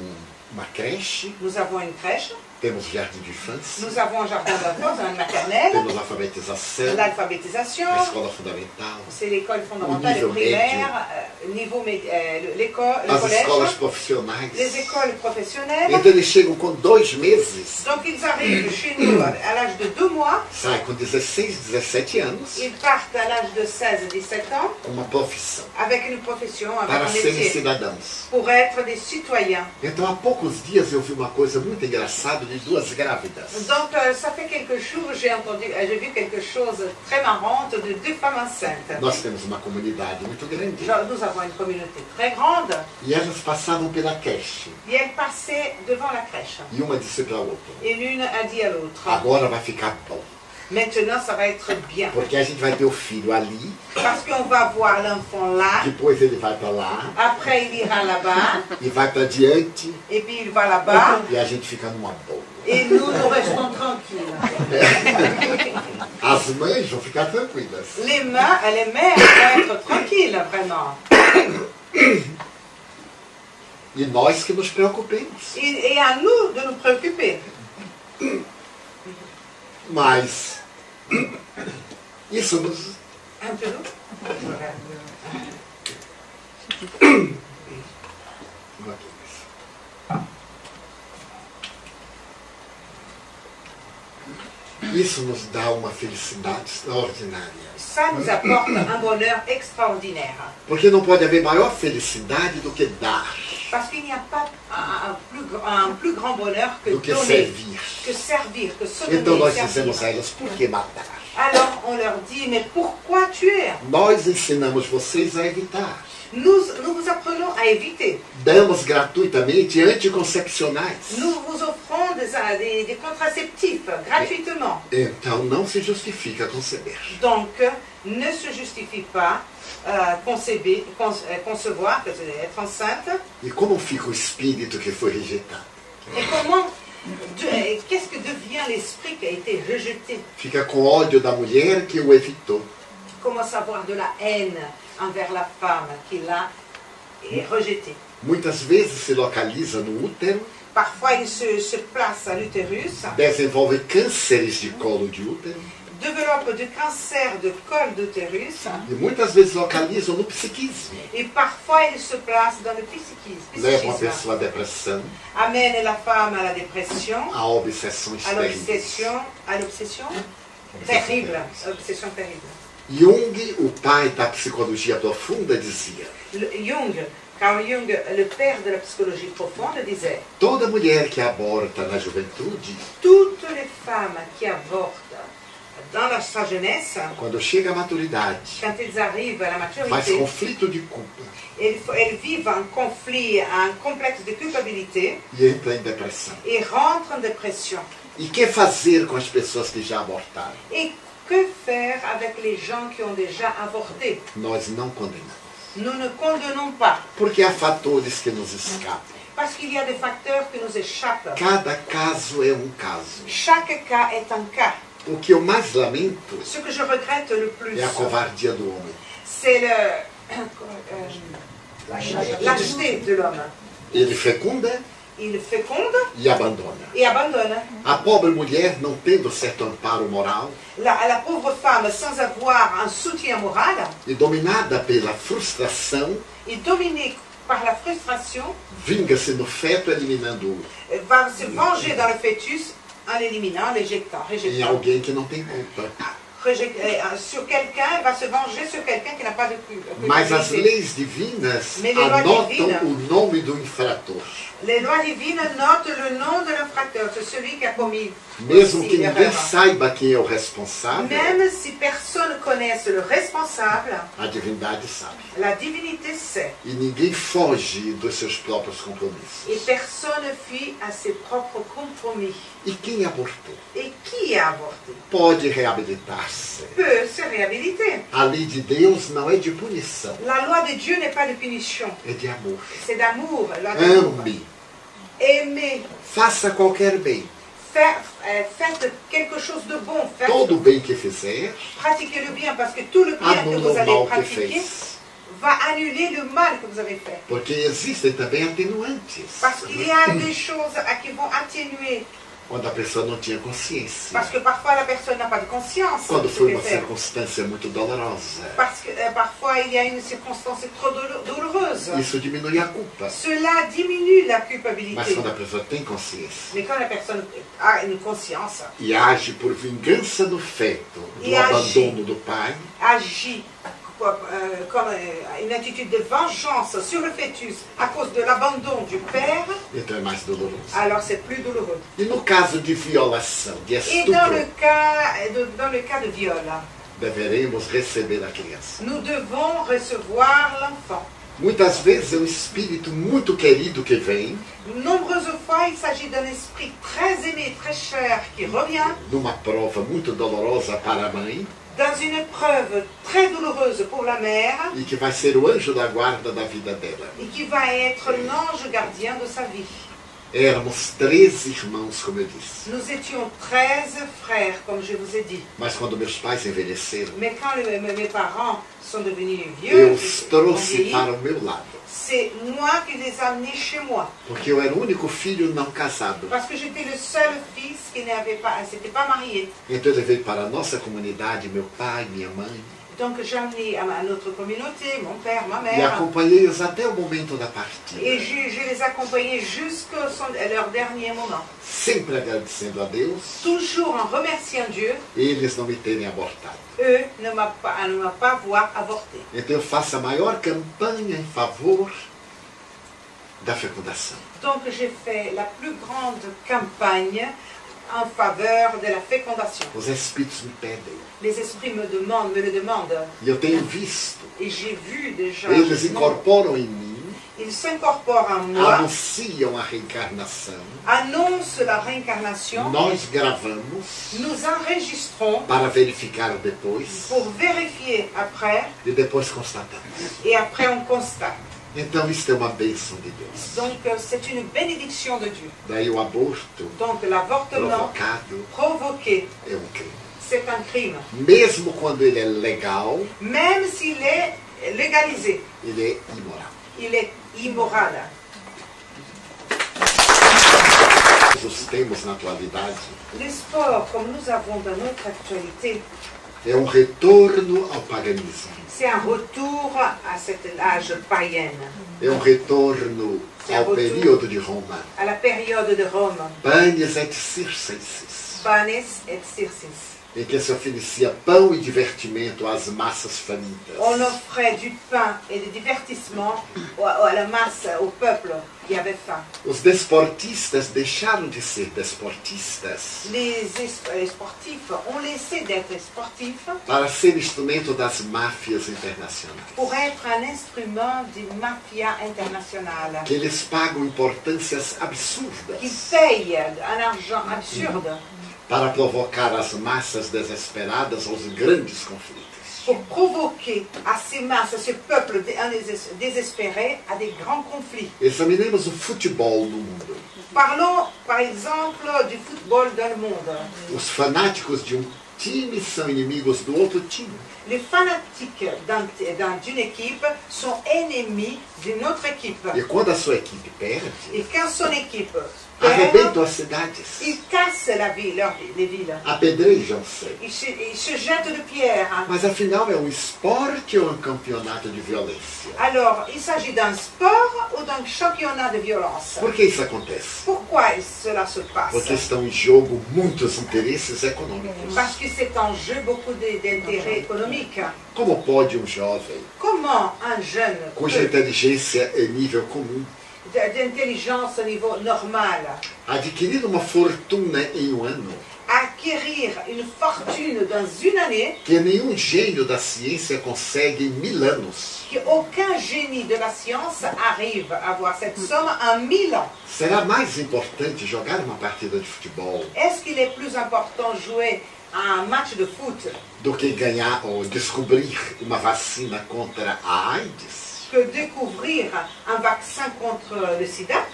uma creche, Nous avons une crèche, temos jardim de infância, nous avons un jardin d'enfants, une maternelle, temos alfabetização, l'alphabétisation, a escola fundamental, c'est l'école fondamentale et niveau primaire, euh, niveau mé- euh, l'école, le as escolas profissionais. les écoles professionnelles. Então eles chegam com dois meses, Donc ils arrivent chez nous à l'âge de 2 mois, saem com 16, 17 anos, ils partent à l'âge de 16 17 ans. Com uma profissão, avec une profession, avec para un serem cidadãos. pour être des citoyens. Então há poucos dias eu vi uma coisa muito engraçada de duas grávidas. Donc euh, ça fait quelques jours, j'ai entendu, euh, j'ai vu quelque chose de très marrante de deux femmes enceintes. Nós temos uma comunidade muito grande. Nous avons une communauté très grande E elas passavam pela creche. et elles passaient devant la crèche. E uma disse para a outra: Et l'une a dit à l'autre, Agora vai ficar bom. Maintenant ça va être bien. Porque a gente vai ter o filho ali, Parce qu'on va voir l'enfant là, depois ele vai para lá, après il ira là-bas, e vai para diante, et puis il va là-bas, e a gente fica numa boa. et nous, nous restons tranquilles. As mães vão ficar tranquilas. Les, mains, les mères vont être tranquilles, vraiment. E nós que nos preocupemos. Et, et à nous de nous préoccuper. Mas isso nos. Un peu nous. Isso nos dá uma felicidade extraordinária. Ça nous apporte un bonheur extraordinaire. Porque não pode haver maior felicidade do que dar, Parce qu'il n'y a pas un, un plus, un plus grand bonheur que que donner, servir. que servir, que se donner, servir. por que matar? Alors on leur dit, mais pourquoi tuer Nós ensinamos vocês a evitar. Nous, nous vous apprenons à éviter. Damos gratuitamente anticoncepcionais. Nous vous offrons des, des- des contraceptifs gratuitement. Então não se justifica conceber. Donc, ne se justifie pas euh, conceber- con- euh, concevoir, que c'est être enceinte. E como fica o espírito que foi rejeitado? Et comment, de- euh, qu'est-ce que devient l'esprit qui a été rejeté? Fica com ódio da mulher que o evitou. Commence à avoir de la haine envers la femme qui l'a est rejetée. Muitas vezes se localiza no útero, Parfois, il se, se place à l'utérus, desenvolve cânceres de colo de útero développe du cancer de col d'utérus. E muitas vezes localizam no psiquismo. et parfois il se place dans le psychisme. Leva uma psychisme. pessoa à depressão, Amène la femme à la dépression, a obsessões à l'obsession, à l'obsession. Terrible, obsession terrible. Jung, o pai da psicologia profunda, dizia: Jung, Carl Jung, le père de la psychologie profonde, disait toda mulher que aborta na juventude, toutes les femmes qui avortent dans la, sa jeunesse, quando chega à maturidade, quand elles arrivent à la faz maturité, conflito de culpa elles, elles vivent un conflit, un complexe de culpabilité e entra em depressão. et rentrent en dépression. E que fazer com as pessoas que já abortaram? Et que faire avec les gens qui ont déjà avorté Nós não condenamos. Nous ne condamnons pas, Porque há fatores que nos escapam. parce qu'il y a des facteurs qui nous échappent. Cada caso é um caso. Chaque cas est un cas. O que eu mais lamento Ce que je regrette le plus, é a covardia do homem. euh. Ele fecunda e abandona. et abandonne. A pobre mulher, não tendo certo amparo moral La, la pauvre femme, sans avoir un soutien moral, e dominada pela frustração, et dominée par la frustration, vinga-se no feto eliminando-o va se venger dans le fœtus a eliminar, a rejeitar, rejeitar. Em alguém que não tem culpa. Ah, Reject- euh, sur quelqu'un, va se venger sur quelqu'un n'a pas de cul- Mas as leis divinas anotam o nome do infrator. Les lois divines notent le nom de l'infracteur, c'est celui qui a commis Mesmo que ninguém saiba quem é o responsável, Même si personne connaisse le responsable, a divindade sabe. la divinité sait. E ninguém foge dos seus próprios Et compromissos. personne fuit à ses propres compromis. E quem abortou Et qui a pode reabilitar-se. peut se réhabiliter. A lei de Deus não é de punição, La loi de Dieu n'est pas de punition, é de amor. c'est d'amour. Ame, Aimez, faça qualquer bem. faire- euh, faites quelque chose de bon, faites- Todo bem que fizer, pratiquez le bien, parce que tout le bien que vous allez pratiquer va annuler le mal que vous avez fait. Porque existem também atenuantes. Parce qu'il y a des choses qui vont atténuer. Quando a pessoa não tinha consciência. Parce que parfois la personne n'a pas de conscience Quando foi uma circunstância muito dolorosa. Parce que euh, parfois il y a une circonstance trop douloureuse. Isso diminui a culpa. Cela diminue la Mas culpabilité. quando a pessoa tem consciência Mais quand la personne a une conscience, e age por vingança do feto, do E abandono do pai, euh, comme euh, une attitude de vengeance sur le fœtus à cause de l'abandon du père, então é mais doloroso. alors c'est plus douloureux. E no caso de violação, de Et dans le estupro, cas de, dans le cas de viol, deveremos receber a criança. nous devons recevoir l'enfant. Muitas vezes é um espírito muito querido que vem, Nombreuses fois, il s'agit d'un esprit très aimé, très cher, qui revient numa prova muito dolorosa para a mãe, dans une épreuve très douloureuse pour la mère e que vai ser o anjo da guarda da vida dela. et qui va être l'ange gardien de sa vie. Éramos três irmãos, como eu disse. Nous étions 13 frères, comme je vous ai dit. Mas quando meus pais envelheceram, Mais quand le- mes mes parents sont devenus vieux, eu ils os ont trouxe vieilli, para o meu lado. c'est moi qui les ai amenés chez moi. Porque eu era o único filho não casado. Parce que j'étais le seul fils qui n'avait pas, s'était pas marié. Então eu levei para a nossa comunidade meu pai, minha mãe, Donc j'ai amené à, à notre communauté, mon père, ma mère. acompanhei-os até o momento da Et partida. je, je les accompagnais jusqu'à leur dernier moment. Sempre agradecendo a Deus, Toujours en remerciant Dieu, eles não me terem abortado. eux ne m'ont pas, ne pas voir avorter. Então eu faço a maior campanha em favor da fecundação. Donc j'ai fait la plus grande campagne en faveur de la fécondation. Os espíritos me pedem. Les esprits me demandent, me le demandent. Eu tenho visto. Et j'ai vu déjà. Eles incorporam em mim, Ils s'incorporent en moi, anunciam a reencarnação. annoncent la réincarnation. Nós gravamos Nous enregistrons para verificar depois pour vérifier après e depois constatamos. et après on constate. Então isto é uma bênção de Deus. Donc euh, c'est une bénédiction de Dieu. Daí o aborto Donc l'avortement provocado provoqué, crime. Mesmo quando ele é legal, Même s'il est légalisé, ele é imoral. il est immoral. Os temos na atualidade sports, comme nous avons dans notre actualité, é um retorno ao paganismo. c'est un retour à cet âge païen, É um retorno ao período de Roma. à la période de Rome, Panes et circenses, Panes et Circis. Em que se oferecia pão e divertimento às massas famintas. On offrait du pain et du divertissement à la masse, au peuple qui avait faim. Os desportistas deixaram de ser desportistas Les, es- les sportifs ont laissé d'être sportifs para ser instrumento das máfias internacionais, pour être un instrument d'une mafia internationale que eles pagam importâncias qui absurdas paye un argent absurde para provocar as massas desesperadas aos grandes conflitos. pour provoquer à ces masses, à ce peuple dé- dés- désespéré à des grands conflits. Examinemos o futebol no mundo. Parlons par exemple du football dans le monde. Os fanáticos de um time são inimigos do outro time. Les fanatiques d'un- d'un- d'une équipe sont ennemis d'une autre équipe. E quando a sua equipe perde, Et quand son équipe arrebentam as cidades, ils cassent la ville, les villes. apedrejam-se. Ils se, ils se jettent de pierres. Mas afinal é um esporte ou um campeonato de violência? Alors, il s'agit d'un sport ou d'un championnat de violence. Por que isso acontece? Pourquoi cela se passe Porque estão em jogo muitos interesses econômicos. Parce que c'est en jeu beaucoup de- d'intérêts économiques. Como pode um jovem, Comment un jeune cuja peut- inteligência é nível comum, d- d'intelligence au niveau normal adquirir uma fortuna em um ano? acquérir une fortune dans une année que nenhum gênio da ciência consegue em mil anos? qu'aucun génie de la science arrive à avoir cette somme en mille ans. Será mais importante jogar uma partida de futebol? Est-ce qu'il est plus important jouer à un match de foot do que ganhar ou descobrir uma vacina contra a AIDS? que découvrir un vaccin contre le sida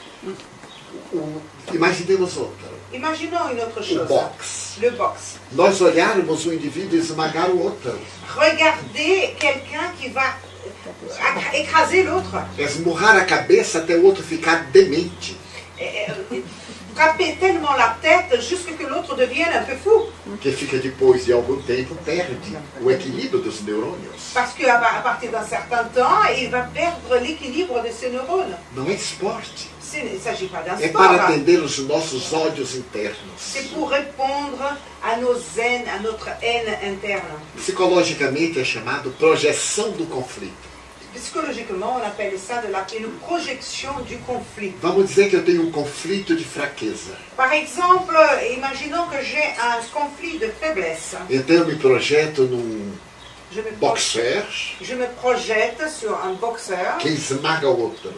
O- Imaginemos outra. Imaginons une autre O chose. boxe. Le boxe. Nós olharmos o indivíduo esmagar o outro, Regardez quelqu'un qui va euh, ac- écraser l'autre, esmurrar a cabeça até o outro ficar demente, et, euh, frapper tellement la tête jusqu'à que l'autre devienne un peu fou. Que fica depois de algum tempo perde o equilíbrio dos neurônios. Parce qu'à à partir d'un certain temps, il va perdre l'équilibre de ses neurones. Não é esporte. Ce- Il ne s'agit pas d'un É para atender os nossos ódios internos. C'est pour répondre à nos haines, à notre haine interne. Psicologicamente é chamado projeção do conflito. Psychologiquement, on appelle ça de la, une projection du conflit. Vamos dizer que eu tenho um conflito de fraqueza. Par exemple, imaginons que j'ai un conflit de faiblesse. Então eu me projeto num Je me, boxer je me projette sur un boxeur que esmaga o outro.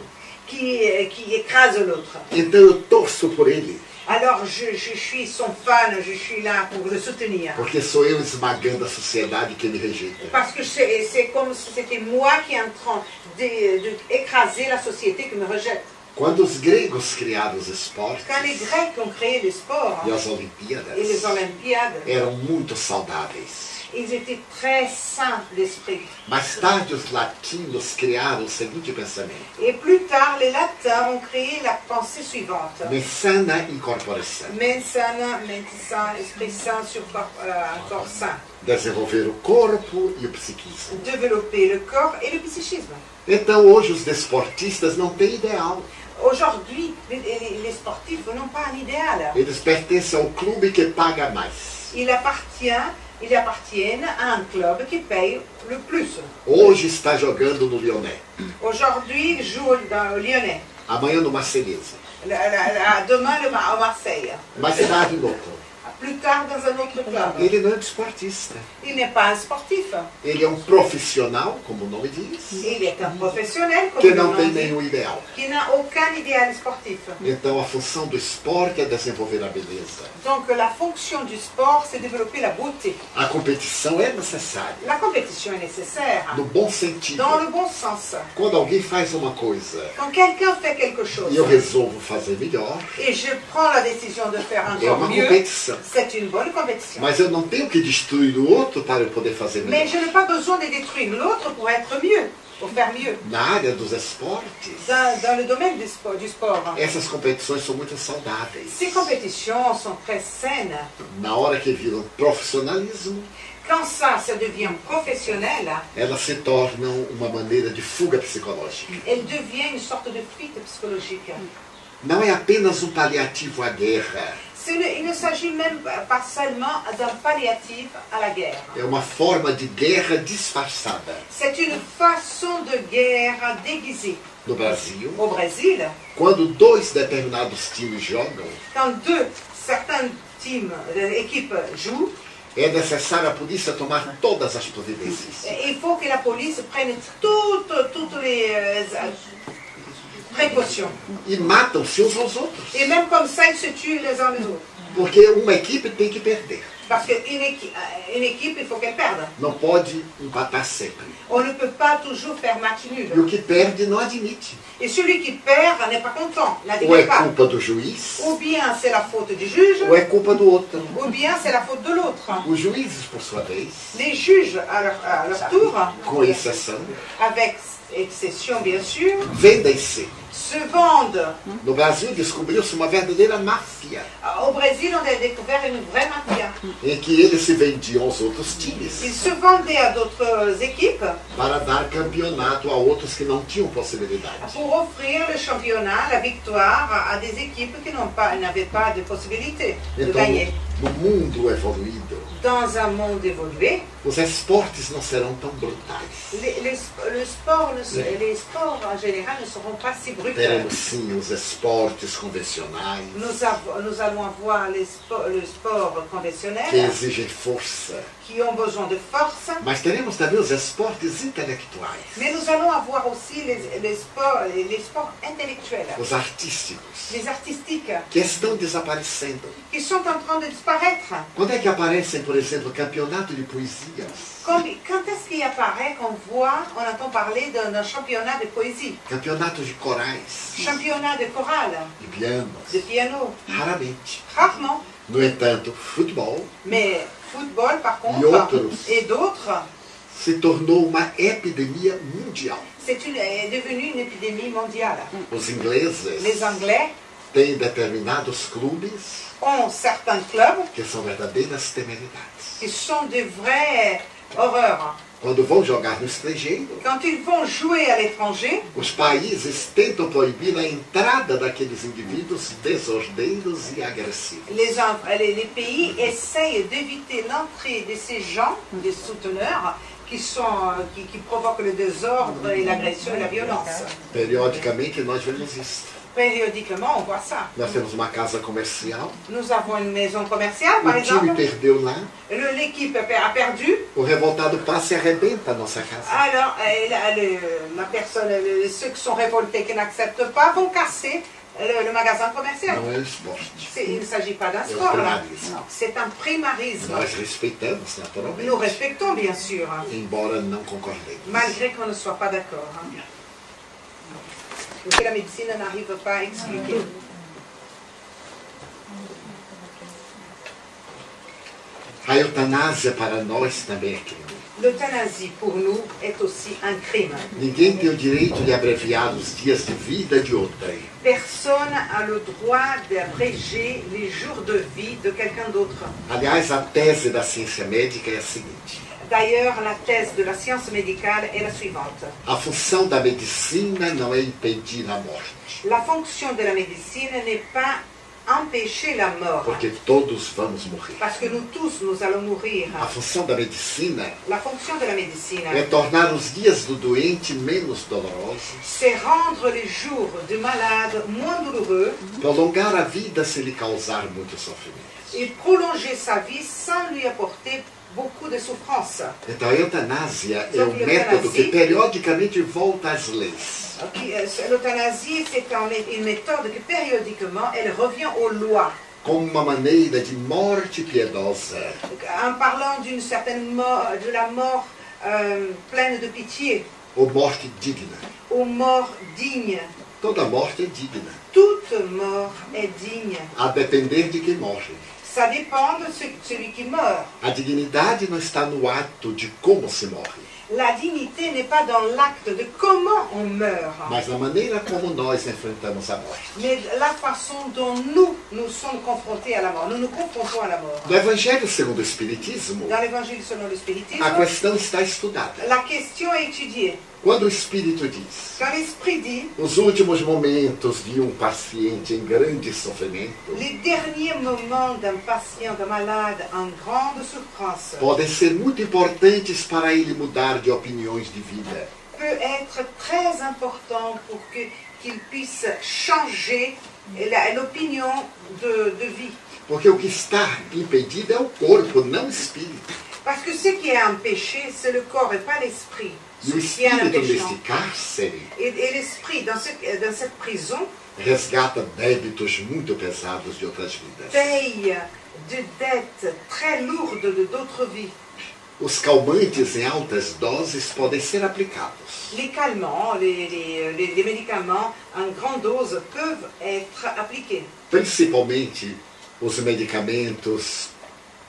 qui, qui écrase l'autre. Então eu torço por ele, Alors je, je suis son fan, je suis là pour le soutenir. porque sou eu esmagando a sociedade que me rejeita. Parce que c'est comme si c'était moi qui est en train d'écraser la société qui me rejette. Quando os gregos criaram os esportes Quand les Grecs ont créé les sports e as Olimpíadas, Olympiades, eram muito saudáveis. Ils étaient très sains d'esprit. Mais tarde os latinos criaram o seguinte pensamento: Et plus tard, les latins ont créé la pensée suivante. mensana incorporação. Mens sana, mente sain, esprit sain sur corps, euh, corps sain. Desenvolver o corpo e o psiquismo. Développer le corps et le psychisme. Então hoje os desportistas não têm ideal. Aujourd'hui, les, sportifs n'ont pas un idéal. Eles pertencem ao clube que paga mais. Ils appartiennent, ils appartiennent à un club qui paye le plus. Hoje está jogando no Lyonnais, Aujourd'hui, jouent dans le Lyonnais. amanhã no la- demain, le Marseille. mais no outro. Plus tard dans un autre club. Ele não é um esportista. Il n'est pas un sportif. Ele é um profissional, como o nome diz, Il est un professionnel comme que não tem nenhum ideal. qui n'a aucun idéal sportif. Então a função do esporte é desenvolver a beleza. Donc la fonction du sport, c'est développer la beauté. A competição é necessária, La compétition est nécessaire, no bom sentido. dans le bon sens. Quando alguém faz uma coisa Quand quelqu'un fait quelque chose e eu resolvo fazer melhor, et je prends la décision de faire é encore uma mieux, competição. une bonne compétition. Mas eu não tenho que destruir o outro para eu poder fazer Mais melhor. je n'ai pas besoin de détruire l'autre pour être mieux, pour faire mieux. Na área dos esportes, Dans, dans le domaine du sport, du sport, essas competições são muito saudáveis. ces compétitions sont très saines. Na hora que viram profissionalismo, Quand ça, ça devient professionnel, elas se tornam uma maneira de fuga psicológica. elle devient une sorte de fuite psychologique. Não é apenas um paliativo à guerra, il ne s'agit même pas seulement d'un palliatif à la guerre. é uma forma de guerra disfarçada. C'est une façon de guerre déguisée. No Brasil, Au Brésil, quando dois determinados times jogam, quand deux, certains teams, euh, équipes jouent, é necessário a polícia tomar todas as providências. il faut que la police prenne toutes, toutes les précautions. E matam-se uns aos outros. Et même comme ça, ils se tuent les uns les autres. Porque uma equipe tem que perder. Parce qu'une équipe, une équipe, il faut qu'elle perde. Não pode empatar sempre. On ne peut pas toujours faire match E nul. o que perde não admite. Et celui qui perd n'est pas content, Ou é pas. culpa do juiz, Ou bien c'est la faute du juge, ou é culpa do outro. ou bien c'est la faute de l'autre. Os juízes, por sua vez, Les juges, à leur, à leur tour, com exceção, avec exception bien sûr, vendem-se. Se vendent. No Brasil descobriu-se uma verdadeira máfia, Au Brésil, on a découvert une vraie mafia. em que eles se vendiam aos outros times Ils se vendaient à d'autres équipes para dar campeonato a outros que não tinham possibilidade. pour offrir le championnat, la victoire à des équipes qui pas- n'avaient pas de possibilité de Então, gagner. no mundo evoluído, Dans un monde évolué, os esportes não serão tão brutais. les, les le sport ne se- les sports en général ne seront pas si. Teremos sim os esportes convencionais, Nous, avons- nous allons avoir les spo- le sport que conventionnel exigem força, qui ont besoin de force, mas teremos também os esportes intelectuais, mais nous allons avoir aussi les, les sports, les, les sports intellectuels, os artísticos, les artistiques, que estão desaparecendo. qui sont en train de disparaître. Quando é que aparecem, por exemplo, campeonato de poesias, Quand, quand est-ce qu'il apparaît qu'on voit, on entend parler d'un championnat de poésie, campeonato de corais, championnat de chorale, de pianos? de piano. Raramente. Rarement, No entanto, futebol mais football par contre, E outros. et d'autres, se tornou uma epidemia mundial. c'est une, est devenu une épidémie mondiale. Os ingleses Les Anglais têm determinados clubes ont certains clubs que são verdadeiras temeridades. qui sont de vraies horreurs. Quando vão jogar no estrangeiro, Quand ils vont jouer à l'étranger, os países tentam proibir a entrada daqueles indivíduos desordeiros e agressivos. les, en- les- les pays essayent d'éviter l'entrée de ces gens, des souteneurs, qui, sont, euh, qui, qui provoquent le désordre et l'agression et la violence. Periodicamente nós vemos isso. Périodiquement, on voit ça. Nós temos uma casa comercial, Nous avons une maison commerciale, par o time exemple. perdeu lá, Le- L'équipe a per- a perdu. o revoltado passa e arrebenta a nossa casa. Alors, euh, la, le- la personne, ceux qui sont révoltés, qui n'acceptent pas, vont casser le, le magasin commercial. Não é o esporte. C'est- Il ne s'agit pas d'un o sport. C'est un primarisme. Nós respeitamos, Nous respectons, bien sûr, hein, embora não concordemos. malgré qu'on ne soit pas d'accord. hein. Ce que la médecine n'arrive pas à expliquer. A eutanásia para nós também é crime. L'euthanasie, pour nous, est aussi un crime. Ninguém tem o direito de abreviar os dias de vida de outrem. Personne n'a le droit d'abréger les jours de vie de quelqu'un d'autre. Aliás, a tese da ciência médica é a seguinte: D'ailleurs, la thèse de la science médicale est la suivante. a função da medicina não é impedir a morte, La fonction de la médecine n'est pas empêcher la mort, porque todos vamos morrer. parce que nous tous, nous allons mourir. A função da medicina La fonction de la médecine, é tornar os dias do doente menos dolorosos, c'est rendre les jours du malade moins douloureux, prolongar a vida se lhe causar muito sofrimento. et prolonger sa vie sans lui apporter beaucoup de souffrance. Então a eutanásia é um a método que periodicamente volta às leis. Qui- euh, L'euthanasie, c'est un- une méthode que périodiquement, elle revient aux lois. Como uma maneira de morte piedosa. En parlant d'une certaine mort, de la mort euh, pleine de pitié, ou morte digna. aux morts dignes. Toda morte é digna, Toute mort est digne. a depender de quem morre. Ça dépend de ce- celui qui meurt. A dignidade não está no ato de como se morre, La dignité n'est pas dans l'acte de comment on meurt, mas na maneira como nós enfrentamos a morte. mais la façon dont nous nous sommes confrontés à la mort. Nous nous confrontons à la mort. No Evangelho segundo o Espiritismo, Dans l'évangile selon le spiritisme, a questão está estudada. la question est étudiée. Quando o Espírito diz, dit, os últimos momentos de um paciente em grande sofrimento podem ser muito importantes para ele mudar de opiniões de vida. peut être très important pour que- qu'il puisse changer l'opinion de, de vie. Porque o que está impedido é o corpo, não o espírito. Parce que ce qui est empêché, c'est le corps et pas l'esprit. E Ce o qui est un espírito empêchement. neste cárcere Et, et l'esprit, dans, ce- dans cette prison, resgata débitos muito pesados de outras vidas. paye de dettes très lourdes de d'autres vies. Os calmantes em altas doses podem ser aplicados. Les calmants, les- les- les médicaments en grande dose peuvent être appliqués. Principalmente os medicamentos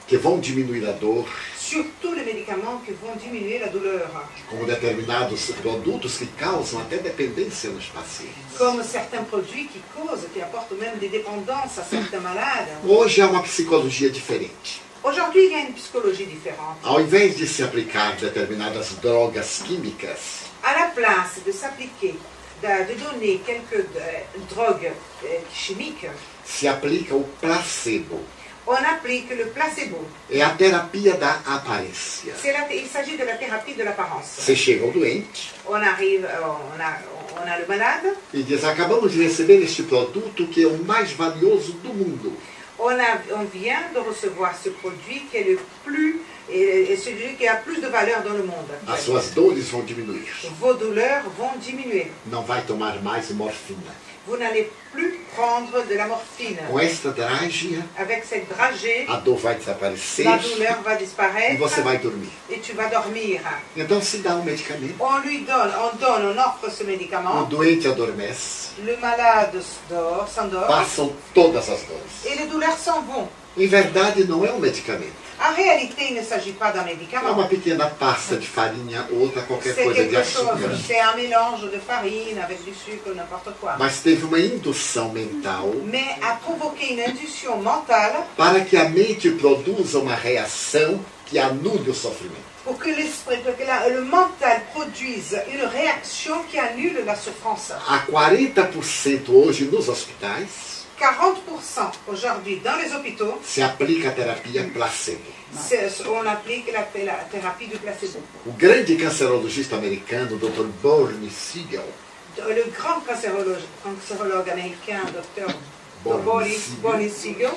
que vão diminuir a dor, Surtout les médicaments qui vont diminuer la douleur, como determinados produtos que causam até dependência nos pacientes. comme certains produits qui causent, qui apportent même des dépendances à certains malades. Hoje há uma psicologia diferente. Aujourd'hui, il y a une psychologie différente. Ao invés de se aplicar determinadas drogas químicas, À la place de s'appliquer, de, de donner quelques euh, drogues euh, chimiques, se aplica o placebo. On applique le placebo. É a terapia da aparência. La- il s'agit de la thérapie de l'apparence. Você chega ao doente On arrive, on a, on a le malade, e diz: Acabamos de receber este produto que é o mais valioso do mundo. on, a, on vient de recevoir ce produit qui est le plus, et, celui qui a plus de valeur dans le monde. As suas dores vão diminuir. Vos douleurs vont diminuer. Não vai tomar mais morfina. Vous n'allez plus prendre de la morphine. Com esta drágia, Avec cette dragée, a dor vai desaparecer la douleur va e disparaître você vai dormir. et tu vas dormir. Então se dá um medicamento. On lui donne, on donne, on offre ce O médicament. doente adormece, Le malade dort, s'endort passam todas as dores. et les douleurs s'en vont. Em verdade, não é um medicamento. En réalité, il ne s'agit pas d'un É médicament. uma pequena pasta de farinha ou outra qualquer coisa de quelque chose, açúcar. c'est un mélange de farine avec du sucre, n'importe quoi. Mas teve uma indução mental Mais a provoqué une induction mentale para que a mente produza uma reação que anule o sofrimento. pour que l'esprit, pour que la- le mental produise une réaction qui annule la souffrance. Há 40% hoje nos hospitais 40% aujourd'hui dans les hôpitaux, se aplica a terapia placebo. on applique la, la thérapie du placebo. O grande cancerologista americano, Dr. Bernie Siegel, Le grand cancérologue, cancérologue américain, Dr. Boris Boris, Siegel.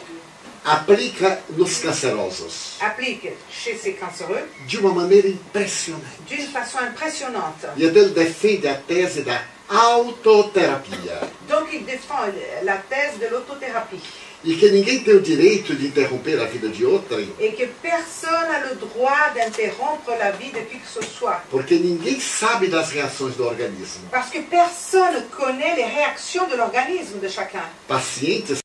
Aplica nos cancerosos applique chez ces cancéreux de uma maneira impressionante. d'une façon impressionnante. E ele defende a tese da autoterapia. Donc il défend la thèse de l'autothérapie E que ninguém tem o direito de interromper a vida de outrem, et que personne n'a le droit d'interrompre la vie de qui que ce soit. porque ninguém sabe das reações do organismo. Parce que personne ne connaît les réactions de l'organisme de chacun. Pacientes